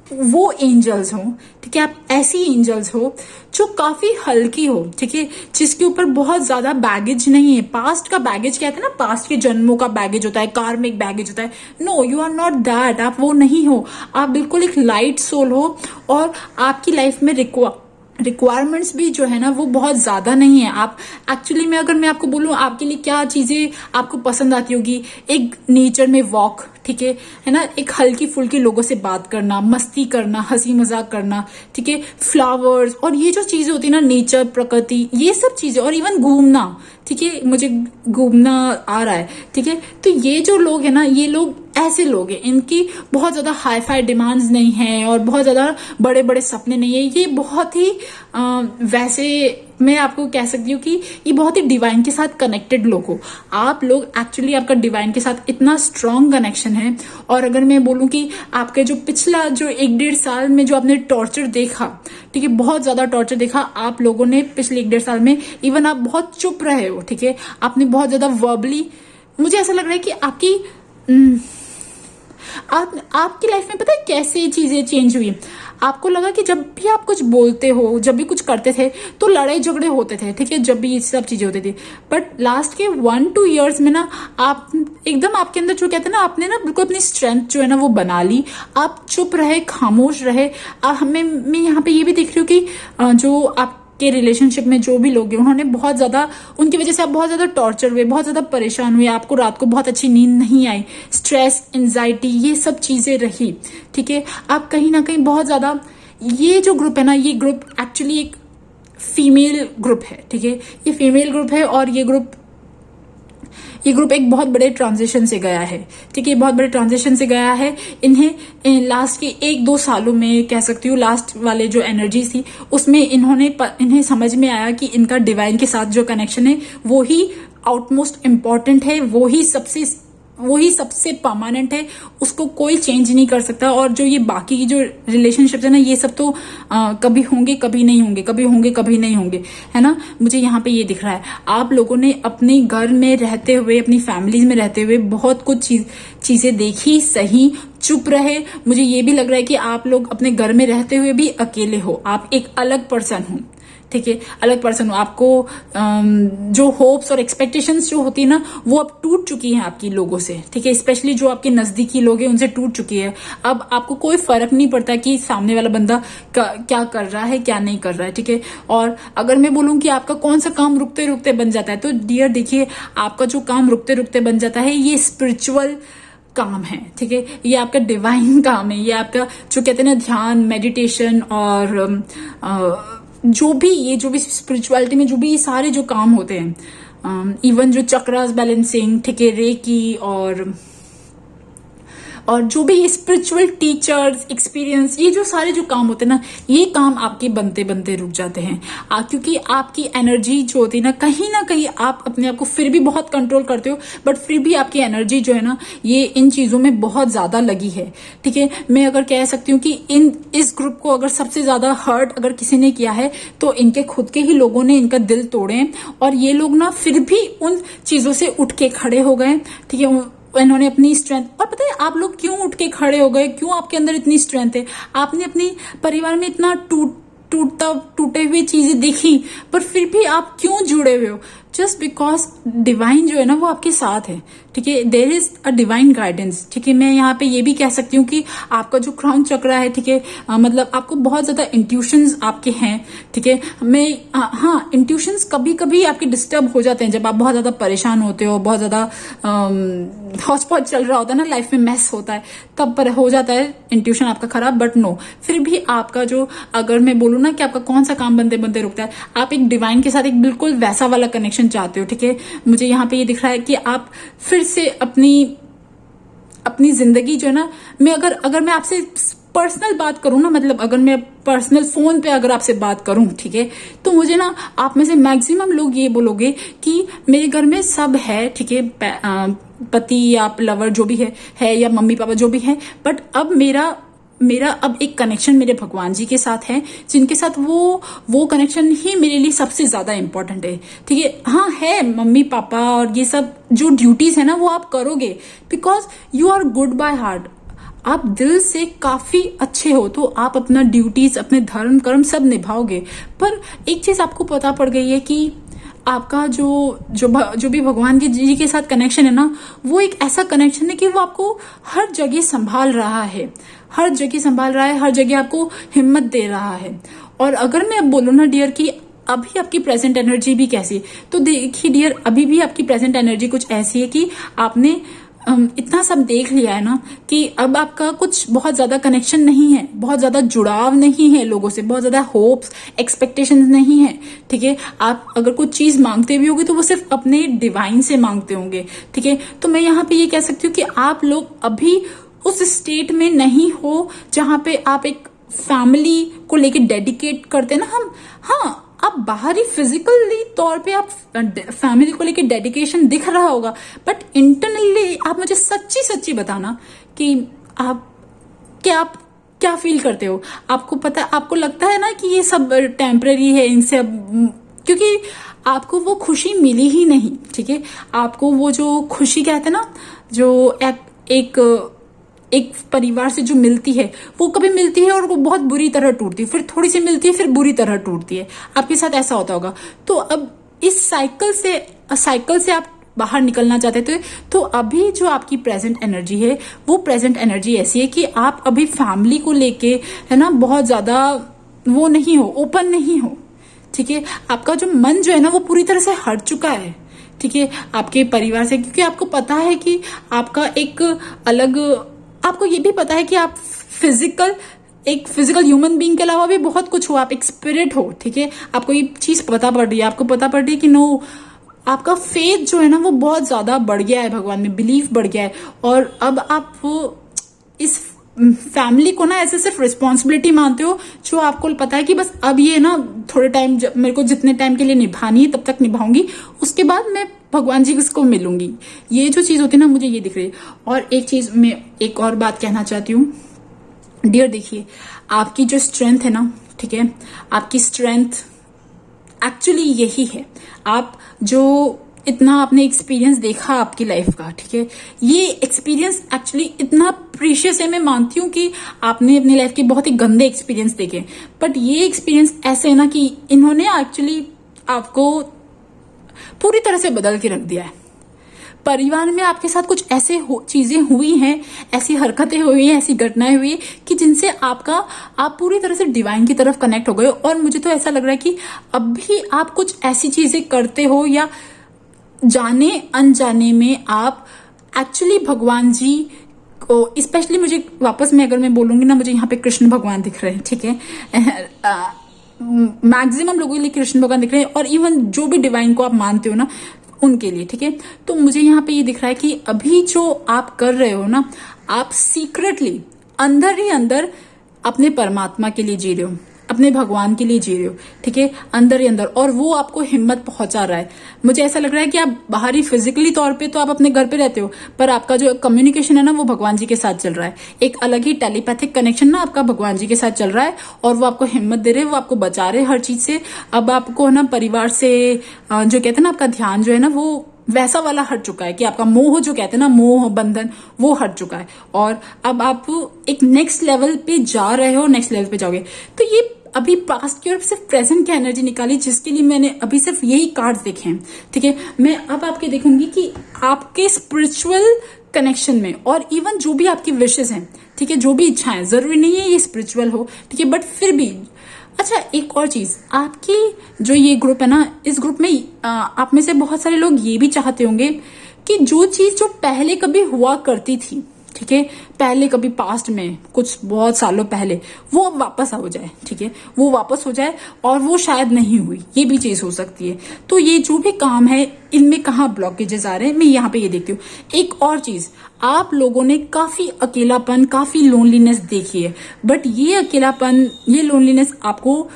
वो एंजल्स हो, ठीक है, आप ऐसी एंजल्स हो जो काफ़ी हल्की हो, ठीक है, जिसके ऊपर बहुत ज़्यादा बैगेज नहीं है। पास्ट का बैगेज कहते हैं ना? पास्ट के जन्मों का बैगेज होता है कार्मिक बैगेज होता है। No you are not that आप वो नहीं हो। आप बिल्कुल एक लाइट सोल हो और आपकी लाइफ में रिक्वा रिक्वायरमेंट्स भी जो है ना, वो बहुत ज़्यादा नहीं है। आप एक्चुअली में अगर मैं आपको बोलूँ, आपके लिए क्या चीज़ें आपको पसंद आती होगी? एक नेचर में वॉक ठीक है? है ना? एक हल्की फुल्की लोगों से बात करना मस्ती करना हँसी मज़ाक करना ठीक है? फ्लावर्स और ये जो चीज़ें होती है ना नेचर प्रकृति ये सब चीज़ें और इवन घूमना ठीक है? मुझे घूमना आ रहा है ठीक है? तो ये जो लोग है ना ये लोग ऐसे लोग हैं इनकी बहुत ज़्यादा हाई फाई डिमांड्स नहीं है और बहुत ज़्यादा बड़े बड़े सपने नहीं है। ये बहुत ही आ, वैसे मैं आपको कह सकती हूँ कि ये बहुत ही डिवाइन के साथ कनेक्टेड लोग हो। आप लोग एक्चुअली आपका डिवाइन के साथ इतना स्ट्रांग कनेक्शन है। और अगर मैं बोलूँ कि आपके जो पिछला जो एक डेढ़ साल में जो आपने टॉर्चर देखा, ठीक है, बहुत ज़्यादा टॉर्चर देखा, आप लोगों ने पिछले एक डेढ़ साल में इवन आप बहुत चुप रहे हो, ठीक है, आपने बहुत ज़्यादा वर्बली मुझे ऐसा लग रहा है कि आपकी आप, आपकी लाइफ में पता है कैसे चीज़ें चेंज हुई? आपको लगा कि जब भी आप कुछ बोलते हो, जब भी कुछ करते थे तो लड़ाई झगड़े होते थे, ठीक है? जब भी ये सब चीज़ें होती थी। बट लास्ट के वन टू ईयर्स में ना, आप एकदम आपके अंदर जो कहते हैं ना, आपने ना बिल्कुल अपनी स्ट्रेंथ जो है ना, वो बना ली। आप चुप रहे, खामोश रहे। हमें, मैं यहाँ पे ये भी देख रही हूँ कि जो आप के रिलेशनशिप में जो भी लोग हैं, उन्होंने बहुत ज़्यादा, उनकी वजह से आप बहुत ज़्यादा टॉर्चर हुए, बहुत ज़्यादा परेशान हुए, आपको रात को बहुत अच्छी नींद नहीं आई स्ट्रेस एंजाइटी ये सब चीज़ें रही, ठीक है? आप कहीं ना कहीं बहुत ज़्यादा, ये जो ग्रुप है ना, ये ग्रुप एक्चुअली एक फीमेल ग्रुप है, ठीक है? ये फीमेल ग्रुप है और ये ग्रुप ये ग्रुप एक बहुत बड़े ट्रांजिशन से गया है। ठीक है बहुत बड़े ट्रांजिशन से गया है। इन्हें लास्ट के एक दो सालों में कह सकती हूँ लास्ट वाले जो एनर्जी थी, उसमें इन्होंने इन्हें समझ में आया कि इनका डिवाइन के साथ जो कनेक्शन है, वो ही आउटमोस्ट इंपॉर्टेंट है, वो ही सबसे वो ही सबसे परमानेंट है उसको कोई चेंज नहीं कर सकता। और जो ये बाकी की जो रिलेशनशिप है ना ये सब तो आ, कभी होंगे कभी नहीं होंगे कभी होंगे कभी नहीं होंगे है ना? मुझे यहाँ पे ये दिख रहा है। आप लोगों ने अपने घर में रहते हुए अपनी फैमिलीज़ में रहते हुए बहुत कुछ चीज़ चीज़ें देखी सही चुप रहे। मुझे ये भी लग रहा है कि आप लोग अपने घर में रहते हुए भी अकेले हो। आप एक अलग पर्सन हो। ठीक है अलग पर्सन हो। आपको जो होप्स और एक्सपेक्टेशंस जो होती है ना वो अब टूट चुकी हैं आपकी लोगों से ठीक है? स्पेशली जो आपके नजदीकी लोग हैं उनसे टूट चुकी है। अब आपको कोई फ़र्क नहीं पड़ता कि सामने वाला बंदा क्या कर रहा है क्या नहीं कर रहा है ठीक है? और अगर मैं बोलूँ कि आपका कौन सा काम रुकते रुकते बन जाता है तो डियर देखिए आपका जो काम रुकते रुकते बन जाता है ये स्पिरिचुअल काम है ठीक है? ये आपका डिवाइन काम है ये आपका जो कहते हैं ना ध्यान मेडिटेशन और आ, जो भी ये, जो भी स्पिरिचुअलिटी में जो भी ये सारे जो काम होते हैं इवन जो चक्रास बैलेंसिंग ठीक है रेकी और और जो भी स्पिरिचुअल टीचर्स एक्सपीरियंस ये जो सारे जो काम होते हैं ना ये काम आपके बनते बनते रुक जाते हैं। आ, क्योंकि आपकी एनर्जी जो होती है ना कहीं ना कहीं आप अपने आप को फिर भी बहुत कंट्रोल करते हो बट फिर भी आपकी एनर्जी जो है ना ये इन चीज़ों में बहुत ज़्यादा लगी है। ठीक है? मैं अगर कह सकती हूँ कि इन इस ग्रुप को अगर सबसे ज़्यादा हर्ट अगर किसी ने किया है तो इनके खुद के ही लोगों ने इनका दिल तोड़े और ये लोग ना फिर भी उन चीज़ों से उठ के खड़े हो गए ठीक है? इन्होंने अपनी स्ट्रेंथ और पता है, आप लोग क्यों उठ के खड़े हो गए? क्यों आपके अंदर इतनी स्ट्रेंथ है? आपने अपनी परिवार में इतना टूट टूटता टूटे हुए चीज़ें देखी, पर फिर भी आप क्यों जुड़े हुए हो? जस्ट बिकॉज़ डिवाइन जो है ना, वो आपके साथ है। ठीक है there is a divine guidance ठीक है, मैं यहाँ पे ये भी कह सकती हूँ कि आपका जो क्राउन चक्र है, ठीक है मतलब आपको बहुत ज़्यादा इंट्यूशन आपके हैं, ठीक है, मैं हाँ इंट्यूशन कभी कभी आपके डिस्टर्ब हो जाते हैं जब आप बहुत ज़्यादा परेशान होते हो, बहुत ज़्यादा हॉस्पॉट चल रहा होता है ना लाइफ में मैस होता है, तब पर हो जाता है इंट्यूशन आपका खराब बट नो फिर भी आपका जो, अगर मैं बोलूँ ना कि आपका कौन सा काम बनते बनते रुकता है, आप एक डिवाइन के साथ एक बिल्कुल वैसा वाला कनेक्शन चाहते हो, ठीक है, मुझे यहाँ पे ये दिख रहा है कि आप, फिर फिर से अपनी अपनी ज़िंदगी जो है ना, मैं अगर अगर मैं आपसे पर्सनल बात करूँ ना मतलब अगर मैं पर्सनल फ़ोन पे अगर आपसे बात करूँ, ठीक है तो मुझे ना, आप में से मैक्सिमम लोग ये बोलोगे कि मेरे घर में सब है, ठीक है पति या लवर जो भी है है या मम्मी पापा जो भी है बट अब मेरा मेरा अब एक कनेक्शन मेरे भगवान जी के साथ है, जिनके साथ वो वो कनेक्शन ही मेरे लिए सबसे ज़्यादा इंपॉर्टेंट है। ठीक है? हाँ है मम्मी, पापा और ये सब जो ड्यूटीज़ है ना, वो आप करोगे। Because you are good by heart आप दिल से काफ़ी अच्छे हो तो आप अपना ड्यूटीज़ अपने धर्म कर्म सब निभाओगे। पर एक चीज़ आपको पता पड़ गई है कि आपका जो जो जो भी भगवान के जी के साथ कनेक्शन है ना, वो एक ऐसा कनेक्शन है कि वो आपको हर जगह संभाल रहा है। हर जगह संभाल रहा है, हर जगह आपको हिम्मत दे रहा है। और अगर मैं अब बोलू ना डियर की अभी आपकी प्रेजेंट एनर्जी भी कैसी तो देखिए डियर अभी भी आपकी प्रेजेंट एनर्जी कुछ ऐसी है कि आपने इतना सब देख लिया है ना कि अब आपका कुछ बहुत ज़्यादा कनेक्शन नहीं है, बहुत ज़्यादा जुड़ाव नहीं है लोगों से, बहुत ज़्यादा होप्स एक्सपेक्टेशंस नहीं है, ठीक है? आप अगर कुछ चीज़ मांगते भी होगे तो वो सिर्फ़ अपने डिवाइन से मांगते होंगे, ठीक है? तो मैं यहाँ पे ये कह सकती हूँ कि आप लोग अभी उस स्टेट में नहीं हो जहाँ पे आप एक फैमिली को लेके डेडिकेट करते ना हम हाँ आप बाहरी फिजिकली तौर पे आप फैमिली को लेके डेडिकेशन दिख रहा होगा बट इंटरनली आप मुझे सच्ची सच्ची बताना कि आप क्या आप क्या फील करते हो? आपको पता आपको लगता है ना कि ये सब टेम्पररी है इनसे अब क्योंकि आपको वो खुशी मिली ही नहीं ठीक है? आपको वो जो खुशी कहते हैं ना जो एक, एक एक परिवार से जो मिलती है, वो कभी मिलती है और वो बहुत बुरी तरह टूटती है। फिर थोड़ी सी मिलती है, फिर बुरी तरह टूटती है। आपके साथ ऐसा होता होगा। तो अब इस साइकिल से साइकिल से आप बाहर निकलना चाहते थे तो अभी जो आपकी प्रेजेंट एनर्जी है, वो प्रेजेंट एनर्जी ऐसी है कि आप अभी फैमिली को लेके, है ना, बहुत ज़्यादा वो नहीं हो ओपन नहीं हो। ठीक है? आपका जो मन जो है ना, वो पूरी तरह से हट चुका है। ठीक है? आपके परिवार से, क्योंकि आपको पता है कि आपका एक अलग आपको ये भी पता है कि आप फ़िज़िकल एक फ़िज़िकल ह्यूमन बींग के अलावा भी बहुत कुछ हो, आप एक स्पिरिट हो, ठीक है? आपको ये चीज़ पता पड़ रही है। आपको पता पड़ रही है कि नो आपका फेथ जो है ना, वो बहुत ज़्यादा बढ़ गया है, भगवान में बिलीव बढ़ गया है। और अब आप इस फैमिली को ना ऐसे सिर्फ़ रिस्पॉन्सिबिलिटी मानते हो, जो आपको पता है कि बस अब ये ना थोड़े टाइम मेरे को जितने टाइम के लिए निभानी है, तब तक निभाऊँगी। उसके बाद मैं भगवान जी को मिलूँगी? ये जो चीज़ होती है ना, मुझे ये दिख रही है। और एक चीज़ मैं एक और बात कहना चाहती हूँ। डियर देखिए, आपकी जो स्ट्रेंथ है ना, ठीक है, आपकी स्ट्रेंथ एक्चुअली यही है। आप जो इतना आपने एक्सपीरियंस देखा आपकी लाइफ का, ठीक है? ये एक्सपीरियंस एक्चुअली इतना प्रीशियस है, मैं मानती हूँ कि आपने अपनी लाइफ के बहुत ही गंदे एक्सपीरियंस देखे बट ये एक्सपीरियंस ऐसे है ना कि इन्होंने एक्चुअली आपको पूरी तरह से बदल के रख दिया है। परिवार में आपके साथ कुछ ऐसे चीज़ें हुई हैं, ऐसी हरकतें हुई हैं, ऐसी घटनाएँ हुई कि जिनसे आपका, आप पूरी तरह से डिवाइन की तरफ़ कनेक्ट हो गए और मुझे तो ऐसा लग रहा है कि अब भी आप कुछ ऐसी चीज़ें करते हो या जाने, अनजाने में आप एक्चुअली भगवान जी को स्पेशली मुझे वापस में अगर मैं बोलूँगी ना, मुझे यहाँ पे कृष्ण भगवान दिख रहे हैं, ठीक है? मैक्सिमम लोगों के लिए कृष्ण भगवान दिख रहे हैं और इवन जो भी डिवाइन को आप मानते हो ना, उनके लिए, ठीक है? तो मुझे यहाँ पे ये दिख रहा है कि अभी जो आप कर रहे हो ना, आप सीक्रेटली अंदर ही अंदर अपने परमात्मा के लिए जी रहे हो। अपने भगवान के लिए जी रहे हो, ठीक है? अंदर ही अंदर। और वो आपको हिम्मत पहुँचा रहा है। मुझे ऐसा लग रहा है कि आप बाहरी फिजिकली तौर पे तो आप अपने घर पे रहते हो, पर आपका जो कम्युनिकेशन है ना, वो भगवान जी के साथ चल रहा है। एक अलग ही टेलीपैथिक कनेक्शन ना आपका भगवान जी के साथ चल रहा है, और वो आपको हिम्मत दे रहे वो आपको बचा रहे हर चीज़ से। अब आपको ना परिवार से जो कहते हैं ना आपका ध्यान जो है ना, वो वैसा वाला हट चुका है कि आपका मोह जो कहते हैं ना, मोह, बंधन, वो हट चुका है। और अब आप एक नेक्स्ट लेवल पे जा रहे हो नेक्स्ट लेवल पे जाओगे। तो ये अभी पास्ट की और सिर्फ़ प्रेजेंट की एनर्जी निकाली, जिसके लिए मैंने अभी सिर्फ़ यही कार्ड देखे हैं। ठीक है? मैं अब आपके देखूँगी कि आपके स्पिरिचुअल कनेक्शन में और इवन जो भी आपकी विशेष हैं, ठीक है? जो भी इच्छाएँ, ज़रूरी नहीं है ये स्पिरिचुअल हो, ठीक है? बट फिर भी अच्छा एक और चीज़, आपकी जो ये ग्रुप है ना, इस ग्रुप में आप में से बहुत सारे लोग ये भी चाहते होंगे कि जो चीज़ जो पहले कभी हुआ करती थी ठीक है? पहले कभी पास्ट में, कुछ बहुत सालों पहले, वो अब वापस हो जाए, ठीक है? वो वापस हो जाए और वो शायद नहीं हुई, ये भी चीज़ हो सकती है। तो ये जो भी काम है, इनमें कहा ब्लॉकेजेस आ रहे हैं, मैं यहाँ पे ये देखती हूँ। एक और चीज़, आप लोगों ने काफ़ी अकेलापन, काफ़ी लोनलीनेस देखी है बट ये अकेलापन, ये लोनलीनेस आपको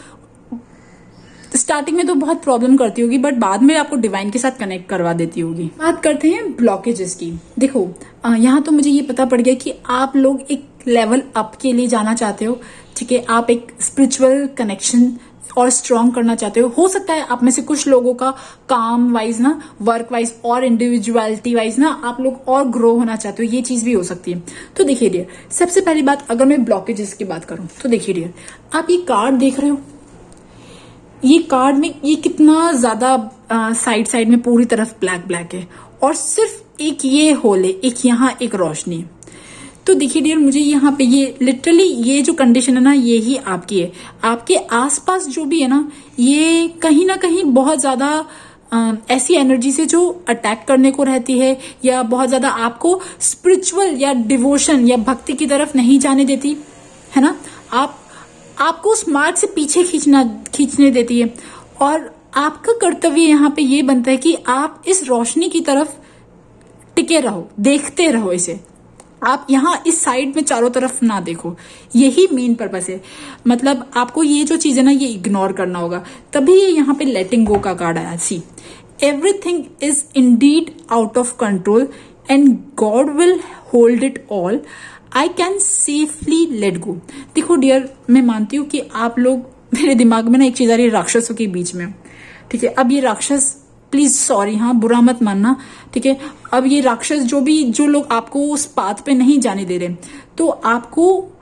स्टार्टिंग में तो बहुत प्रॉब्लम करती होगी बट बाद में आपको डिवाइन के साथ कनेक्ट करवा देती होगी। बात करते हैं ब्लॉकेजेस की। देखो यहाँ तो मुझे ये पता पड़ गया कि आप लोग एक लेवल अप के लिए जाना चाहते हो, ठीक है? आप एक स्पिरिचुअल कनेक्शन और स्ट्रांग करना चाहते हो। हो सकता है आप में से कुछ लोगों का काम वाइज ना वर्क वाइज और इंडिविजुअलिटी वाइज ना, आप लोग और ग्रो होना चाहते हो। ये चीज़ भी हो सकती है। तो देखिए डियर सबसे पहली बात, अगर मैं ब्लॉकेजेस की बात करूँ तो देखिए डियर आप ये कार्ड देख रहे हो ये कार्ड में ये कितना ज़्यादा साइड साइड में पूरी तरफ़ ब्लैक ब्लैक है। और सिर्फ़ एक ये होल है, एक यहाँ एक रोशनी। तो देखिए डियर मुझे यहाँ पे ये लिटरली ये जो कंडीशन है ना, ये ही आपकी है। आपके आसपास जो भी है ना, ये कहीं ना कहीं बहुत ज़्यादा ऐसी एनर्जी से जो अटैक करने को रहती है, या बहुत ज़्यादा आपको स्पिरिचुअल या डिवोशन या भक्ति की तरफ़ नहीं जाने देती, है ना? आप आपको उस मार्ग से पीछे खींचना, खींचने देती है। और आपका कर्तव्य यहाँ पे ये बनता है कि आप इस रोशनी की तरफ़ टिके रहो, देखते रहो इसे। आप यहाँ इस साइड में चारों तरफ़ ना देखो। यही मेन पर्पस है। मतलब आपको ये जो चीज़ है ना, ये इग्नोर करना होगा। तभी ये यहाँ पे लेटिंग गो का कार्ड आया। See everything is indeed out of control and God will hold it all I can safely let go देखो डियर मैं मानती हूँ कि आप लोग मेरे दिमाग में ना एक चीज़ आ रही है, राक्षसों के बीच में। ठीक है, अब ये राक्षस प्लीज़ सॉरी हाँ बुरा मत मानना। ठीक है, अब ये राक्षस जो भी, जो लोग आपको उस पाथ पे नहीं जाने दे रहे तो आपको,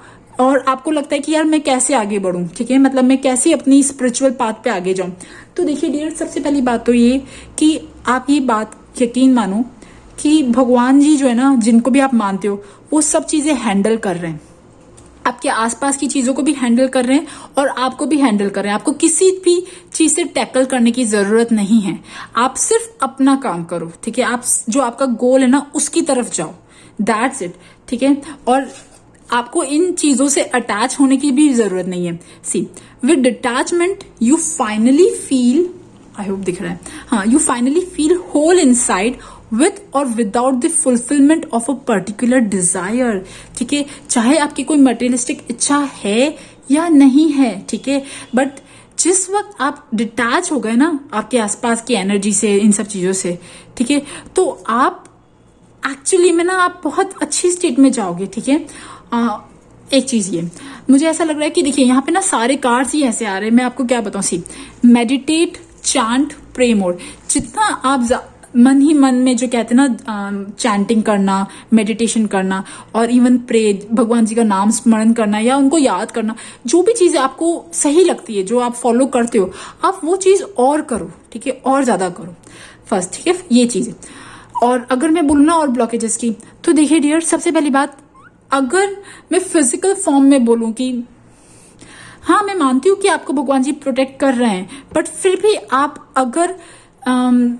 और आपको लगता है कि यार, मैं कैसे आगे बढ़ूं? ठीक है मतलब मैं कैसे अपनी स्पिरिचुअल पाथ पे आगे जाऊँ? तो देखिए डियर सबसे पहली बात तो ये कि आप ये बात यकीन मानो कि भगवान जी जो है ना, जिनको भी आप मानते हो, वो सब चीज़ें हैंडल कर रहे हैं। आपके आसपास की चीज़ों को भी हैंडल कर रहे हैं और आपको भी हैंडल कर रहे हैं। आपको किसी भी चीज़ से टैकल करने की ज़रूरत नहीं है। आप सिर्फ़ अपना काम करो, ठीक है? आप जो आपका गोल है ना, उसकी तरफ़ जाओ। दैट्स इट ठीक है? और आपको इन चीज़ों से अटैच होने की भी ज़रूरत नहीं है। See with detachment you finally feel I hope दिख रहा है। हाँ you finally feel whole inside with or without the fulfilment of a particular desire ठीक है? चाहे आपकी कोई मटेरियलिस्टिक इच्छा है या नहीं है, ठीक है? बट जिस वक्त आप डिटैच हो गए ना, आपके आसपास की एनर्जी से, इन सब चीज़ों से, ठीक है? तो आप एक्चुअली में ना, आप बहुत अच्छी स्टेट में जाओगे, ठीक है? एक चीज़ ये, मुझे ऐसा लग रहा है कि देखिए, यहाँ पे ना सारे कार्ड्स ही ऐसे आ रहे हैं। मैं आपको क्या बताऊँ see meditate chant pray mode जितना आप मन ही मन में जो कहते हैं ना चैंटिंग करना मेडिटेशन करना और इवन प्रे भगवान जी का नाम स्मरण करना या उनको याद करना जो भी चीज़ें आपको सही लगती है जो आप फॉलो करते हो आप वो चीज़ और करो ठीक है? और ज़्यादा करो। फ़र्स्ट ठीक है? ये चीज़। और अगर मैं बोलू ना और ब्लॉकेजेस की तो देखिए डियर सबसे पहली बात अगर मैं फ़िज़िकल फॉर्म में बोलूँ कि हाँ मैं मानती हूँ कि आपको भगवान जी प्रोटेक्ट कर रहे हैं बट फिर भी आप अगर आम,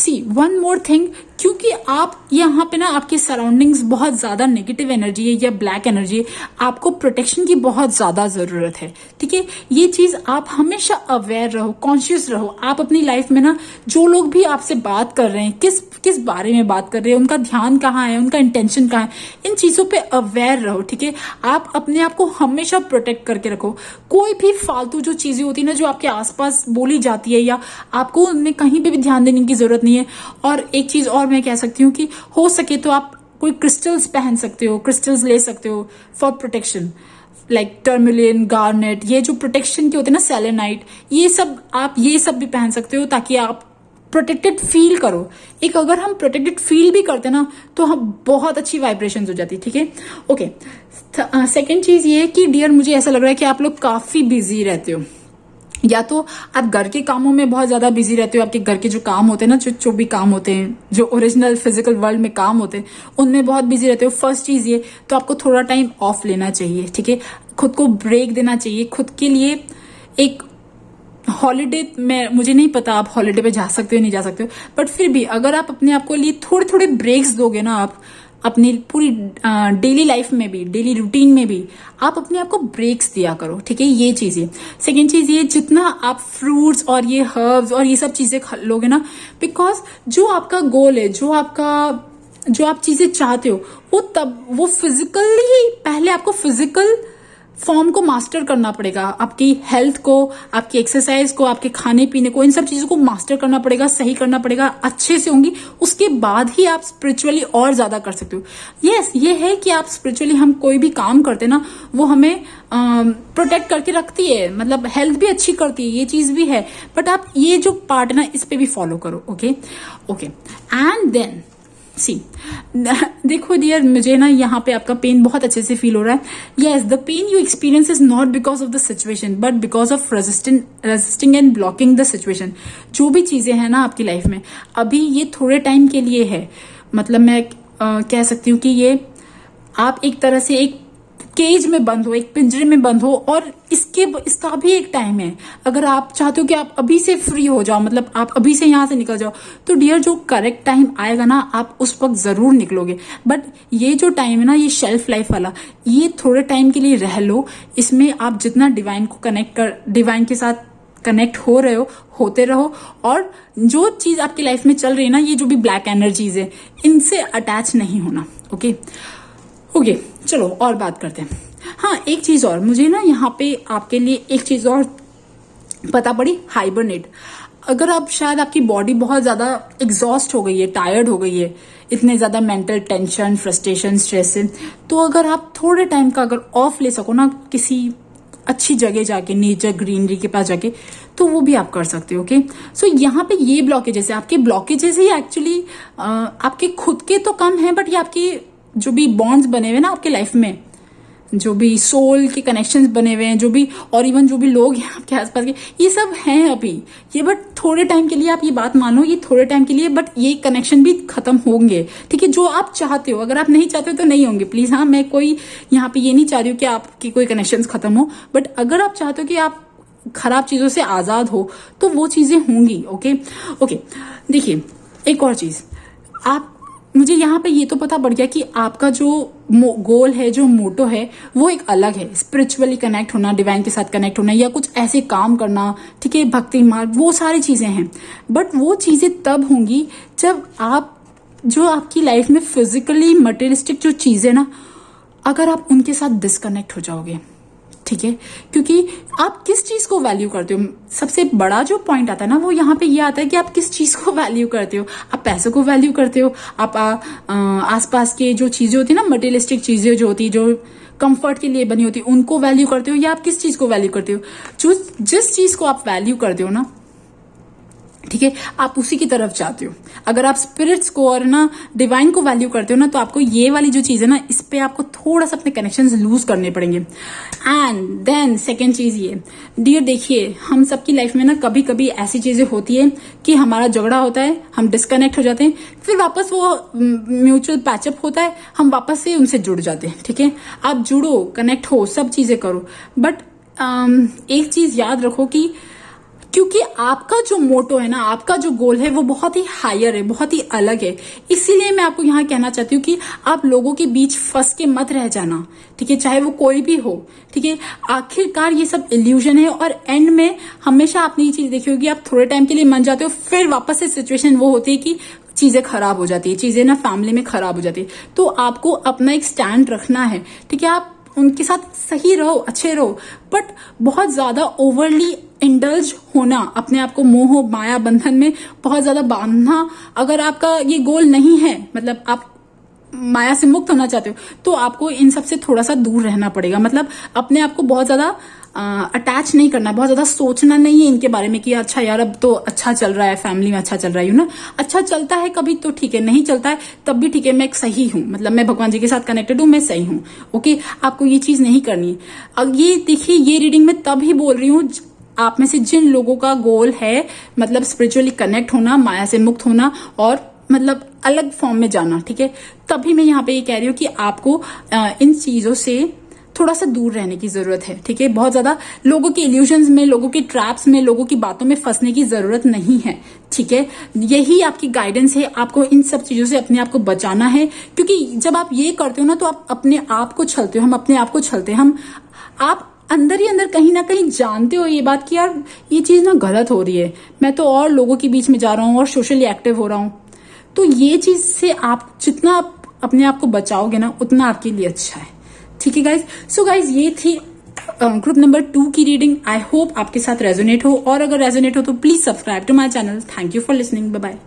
सी वन मोर थिंग क्योंकि आप यहाँ पे ना आपकी सराउंडिंग्स बहुत ज़्यादा नेगेटिव एनर्जी है या ब्लैक एनर्जी है, आपको प्रोटेक्शन की बहुत ज़्यादा ज़रूरत है, ठीक है? ये चीज़ आप हमेशा अवेयर रहो कॉन्शियस रहो। आप अपनी लाइफ में ना जो लोग भी आपसे बात कर रहे हैं, किस किस बारे में बात कर रहे हैं, उनका ध्यान कहाँ है, उनका इंटेंशन कहाँ है, इन चीज़ों पे अवेयर रहो, ठीक है? आप अपने आप को हमेशा प्रोटेक्ट करके रखो। कोई भी फालतू जो चीज़ें होती है ना जो आपके आसपास बोली जाती है या आपको उनमें कहीं पे भी ध्यान देने की ज़रूरत नहीं है, और एक चीज़ और मैं कह सकती हूँ कि हो सके तो आप कोई क्रिस्टल्स पहन सकते हो क्रिस्टल्स ले सकते हो for protection like tourmaline garnet ये जो प्रोटेक्शन के होते हैं ना सेलेनाइट ये सब आप ये सब भी पहन सकते हो ताकि आप प्रोटेक्टेड फील करो। एक अगर हम प्रोटेक्टेड फील भी करते ना तो हम बहुत अच्छी वाइब्रेशन हो जाती, ठीक है? ओके सेकेंड चीज़ ये कि डियर मुझे ऐसा लग रहा है कि आप लोग काफ़ी बिज़ी रहते हो। या तो आप घर के कामों में बहुत ज़्यादा बिज़ी रहते हो, आपके घर के जो काम होते हैं ना, जो जो भी काम होते हैं, जो ओरिजिनल फ़िज़िकल वर्ल्ड में काम होते हैं, उनमें बहुत बिज़ी रहते हो। फ़र्स्ट चीज़ ये तो आपको थोड़ा टाइम ऑफ़ लेना चाहिए, ठीक है? खुद को ब्रेक देना चाहिए। खुद के लिए एक हॉलीडे में, मुझे नहीं पता आप हॉलीडे पे जा सकते हो नहीं जा सकते हो बट फिर भी अगर आप अपने आप को लिए थोड़े थोड़े ब्रेक्स दोगे ना आप अपनी पूरी डेली लाइफ में भी डेली रूटीन में भी, आप अपने आप को ब्रेक्स दिया करो, ठीक है? ये चीज़ है। सेकेंड चीज़ ये, जितना आप फ्रूट्स और ये हर्ब्स और ये सब चीज़ें लोगे ना बिकॉज़ जो आपका गोल है, जो आपका, जो आप चीज़ें चाहते हो, वो तब, वो फिजिकली पहले आपको फ़िज़िकल फॉर्म को मास्टर करना पड़ेगा आपकी हेल्थ को आपकी एक्सरसाइज को आपके खाने पीने को इन सब चीज़ों को मास्टर करना पड़ेगा सही करना पड़ेगा अच्छे से होंगी। उसके बाद ही आप स्पिरिचुअली और ज़्यादा कर सकते हो। यस yes, ये है कि आप स्पिरिचुअली हम कोई भी काम करते ना वो हमें प्रोटेक्ट करके रखती है। मतलब हेल्थ भी अच्छी करती है ये चीज़ भी है। बट आप ये जो पार्ट ना इस पे भी फॉलो करो okay okay and then see. देखो डियर मुझे ना यहाँ पे आपका पेन बहुत अच्छे से फील हो रहा है। Yes the pain you experience is not because of the situation but because of resisting resisting and blocking the situation जो भी चीज़ें हैं ना आपकी लाइफ में अभी ये थोड़े टाइम के लिए है। मतलब मैं आ, कह सकती हूँ कि ये आप एक तरह से एक केज में बंद हो, एक पिंजरे में बंद हो, और इसके इसका भी एक टाइम है। अगर आप चाहते हो कि आप अभी से फ्री हो जाओ मतलब आप अभी से यहाँ से निकल जाओ तो डियर जो करेक्ट टाइम आएगा ना, आप उस वक्त ज़रूर निकलोगे। बट ये जो टाइम है ना, ये शेल्फ लाइफ वाला, ये थोड़े टाइम के लिए रह लो। इसमें आप जितना डिवाइन को कनेक्ट कर डिवाइन के साथ कनेक्ट हो रहे हो, होते रहो। और जो चीज़ आपकी लाइफ में चल रही है ना, ये जो भी ब्लैक एनर्जीज है, इनसे अटैच नहीं होना ओके ओके, चलो और बात करते हैं। हाँ एक चीज़ और, मुझे ना यहाँ पे आपके लिए एक चीज़ और पता पड़ी हाइबरनेट अगर आप शायद आपकी बॉडी बहुत ज़्यादा एग्जॉस्ट हो गई है टायर्ड हो गई है, इतने ज़्यादा मेंटल टेंशन फ्रस्ट्रेशन स्ट्रेस से तो अगर आप थोड़े टाइम का अगर ऑफ़ ले सको ना किसी अच्छी जगह जाके नेचर ग्रीनरी के पास जाके तो वो भी आप कर सकते हो ओके सो यहाँ पे ये ब्लॉकेजेस है आपके ब्लॉकेजेस ही एक्चुअली आपके खुद के तो कम है बट ये आपके जो भी बॉन्ड्स बने हुए ना आपके लाइफ में, जो भी सोल के कनेक्शंस बने हुए हैं, जो भी, और इवन जो भी लोग हैं आपके आसपास के, ये सब हैं अभी। ये बट थोड़े टाइम के लिए आप ये बात मानो, ये थोड़े टाइम के लिए बट ये कनेक्शन भी खत्म होंगे। ठीक है, जो आप चाहते हो, अगर आप नहीं चाहते हो तो नहीं होंगे। प्लीज़ हाँ मैं कोई यहाँ पे ये नहीं चाह रही हूँ कि आपकी कोई कनेक्शन खत्म हो बट अगर आप चाहते हो कि आप खराब चीज़ों से आज़ाद हो तो वो चीज़ें होंगी ओके ओके देखिए, एक और चीज़। आप मुझे यहाँ पे ये तो पता पड़ गया कि आपका जो गोल है, जो मोटो है, वो एक अलग है। स्पिरिचुअली कनेक्ट होना डिवाइन के साथ कनेक्ट होना, या कुछ ऐसे काम करना, ठीक है, भक्ति मार्ग, वो सारी चीज़ें हैं। बट वो चीज़ें तब होंगी जब आप, जो आपकी लाइफ में फिजिकली मटेरियलिस्टिक जो चीज़ें ना, अगर आप उनके साथ डिस्कनेक्ट हो जाओगे। ठीक है? क्योंकि आप किस चीज़ को वैल्यू करते हो? सबसे बड़ा जो पॉइंट आता है ना, वो यहाँ पे ये आता है कि आप किस चीज़ को वैल्यू करते हो? आप पैसों को वैल्यू करते हो? आप आसपास के जो चीज़ें होती है ना मटेरियलिस्टिक चीज़ें जो होती है, जो कंफर्ट के लिए बनी होती उनको वैल्यू करते हो या आप किस चीज़ को वैल्यू करते हो? जो, जिस चीज़ को आप वैल्यू करते हो ना ठीक है? आप उसी की तरफ़ जाते हो। अगर आप स्पिरिट्स को और ना डिवाइन को वैल्यू करते हो ना तो आपको ये वाली जो चीज़ है ना इस पे आपको थोड़ा सा अपने कनेक्शन लूज करने पड़ेंगे। एंड देन सेकेंड चीज़ ये। डियर देखिए हम सबकी लाइफ में ना कभी कभी ऐसी चीज़ें होती है कि हमारा झगड़ा होता है हम डिस्कनेक्ट हो जाते हैं फिर वापस वो म्यूचुअल पैचअप होता है हम वापस से उनसे जुड़ जाते हैं ठीक है? आप जुड़ो कनेक्ट हो सब चीज़ें करो। बट um, एक चीज़ याद रखो कि क्योंकि आपका जो मोटो है ना, आपका जो गोल है, वो बहुत ही हायर है, बहुत ही अलग है। इसीलिए मैं आपको यहाँ कहना चाहती हूँ कि आप लोगों के बीच फंस के मत रह जाना, ठीक है? चाहे वो कोई भी हो, ठीक है? आखिरकार ये सब इल्यूजन है और एंड में हमेशा आपने ये चीज़ देखी होगी, आप थोड़े टाइम के लिए मन जाते हो, फिर वापस से सिचुएशन वो होती है कि चीज़ें खराब हो जाती है, चीज़ें ना फैमिली में खराब हो जाती है। तो आपको अपना एक स्टैंड रखना है, ठीक है? आप उनके साथ सही रहो, अच्छे रहो बट बहुत ज़्यादा ओवरली इंडल्ज होना, अपने आप को मोह, माया, बंधन में बहुत ज़्यादा बांधना, अगर आपका ये गोल नहीं है मतलब आप माया से मुक्त होना चाहते हो तो आपको इन सबसे थोड़ा सा दूर रहना पड़ेगा। मतलब अपने आप को बहुत ज़्यादा अटैच नहीं करना, बहुत ज़्यादा सोचना नहीं है इनके बारे में कि अच्छा यार, अब तो अच्छा चल रहा है फैमिली में अच्छा चल रहा है यू ना अच्छा चलता है कभी तो ठीक है, नहीं चलता है, तब भी ठीक है, मैं सही हूँ। मतलब मैं भगवान जी के साथ कनेक्टेड हूँ, मैं सही हूँ ओके आपको ये चीज़ नहीं करनी अब ये देखिए, ये रीडिंग में तब ही बोल रही हूँ आप में से जिन लोगों का गोल है मतलब स्पिरिचुअली कनेक्ट होना, माया से मुक्त होना और मतलब अलग फॉर्म में जाना, ठीक है? तभी मैं यहाँ पे ये कह रही हूँ कि आपको इन चीज़ों से थोड़ा सा दूर रहने की ज़रूरत है, ठीक है? बहुत ज़्यादा लोगों के इल्यूजन में, लोगों के ट्रैप्स में, लोगों की बातों में फंसने की ज़रूरत नहीं है, ठीक है? यही आपकी गाइडेंस है, आपको इन सब चीज़ों से अपने आप को बचाना है, क्योंकि जब आप ये करते हो ना तो आप अपने आप को छलते हो, हम अपने आप को छलते हैं, हम, आप अंदर ही अंदर कहीं ना कहीं जानते हो ये बात कि यार, ये चीज़ ना गलत हो रही है। मैं तो और लोगों के बीच में जा रहा हूँ और सोशली एक्टिव हो रहा हूँ। तो ये चीज़ से आप जितना आप अपने आप को बचाओगे ना, उतना आपके लिए अच्छा है। ठीक है गाइज़ सो गाइज़ ये थी ग्रुप नंबर टू की रीडिंग आई होप आपके साथ रेजोनेट हो। और अगर रेजोनेट हो तो please subscribe to my channel thank you for listening bye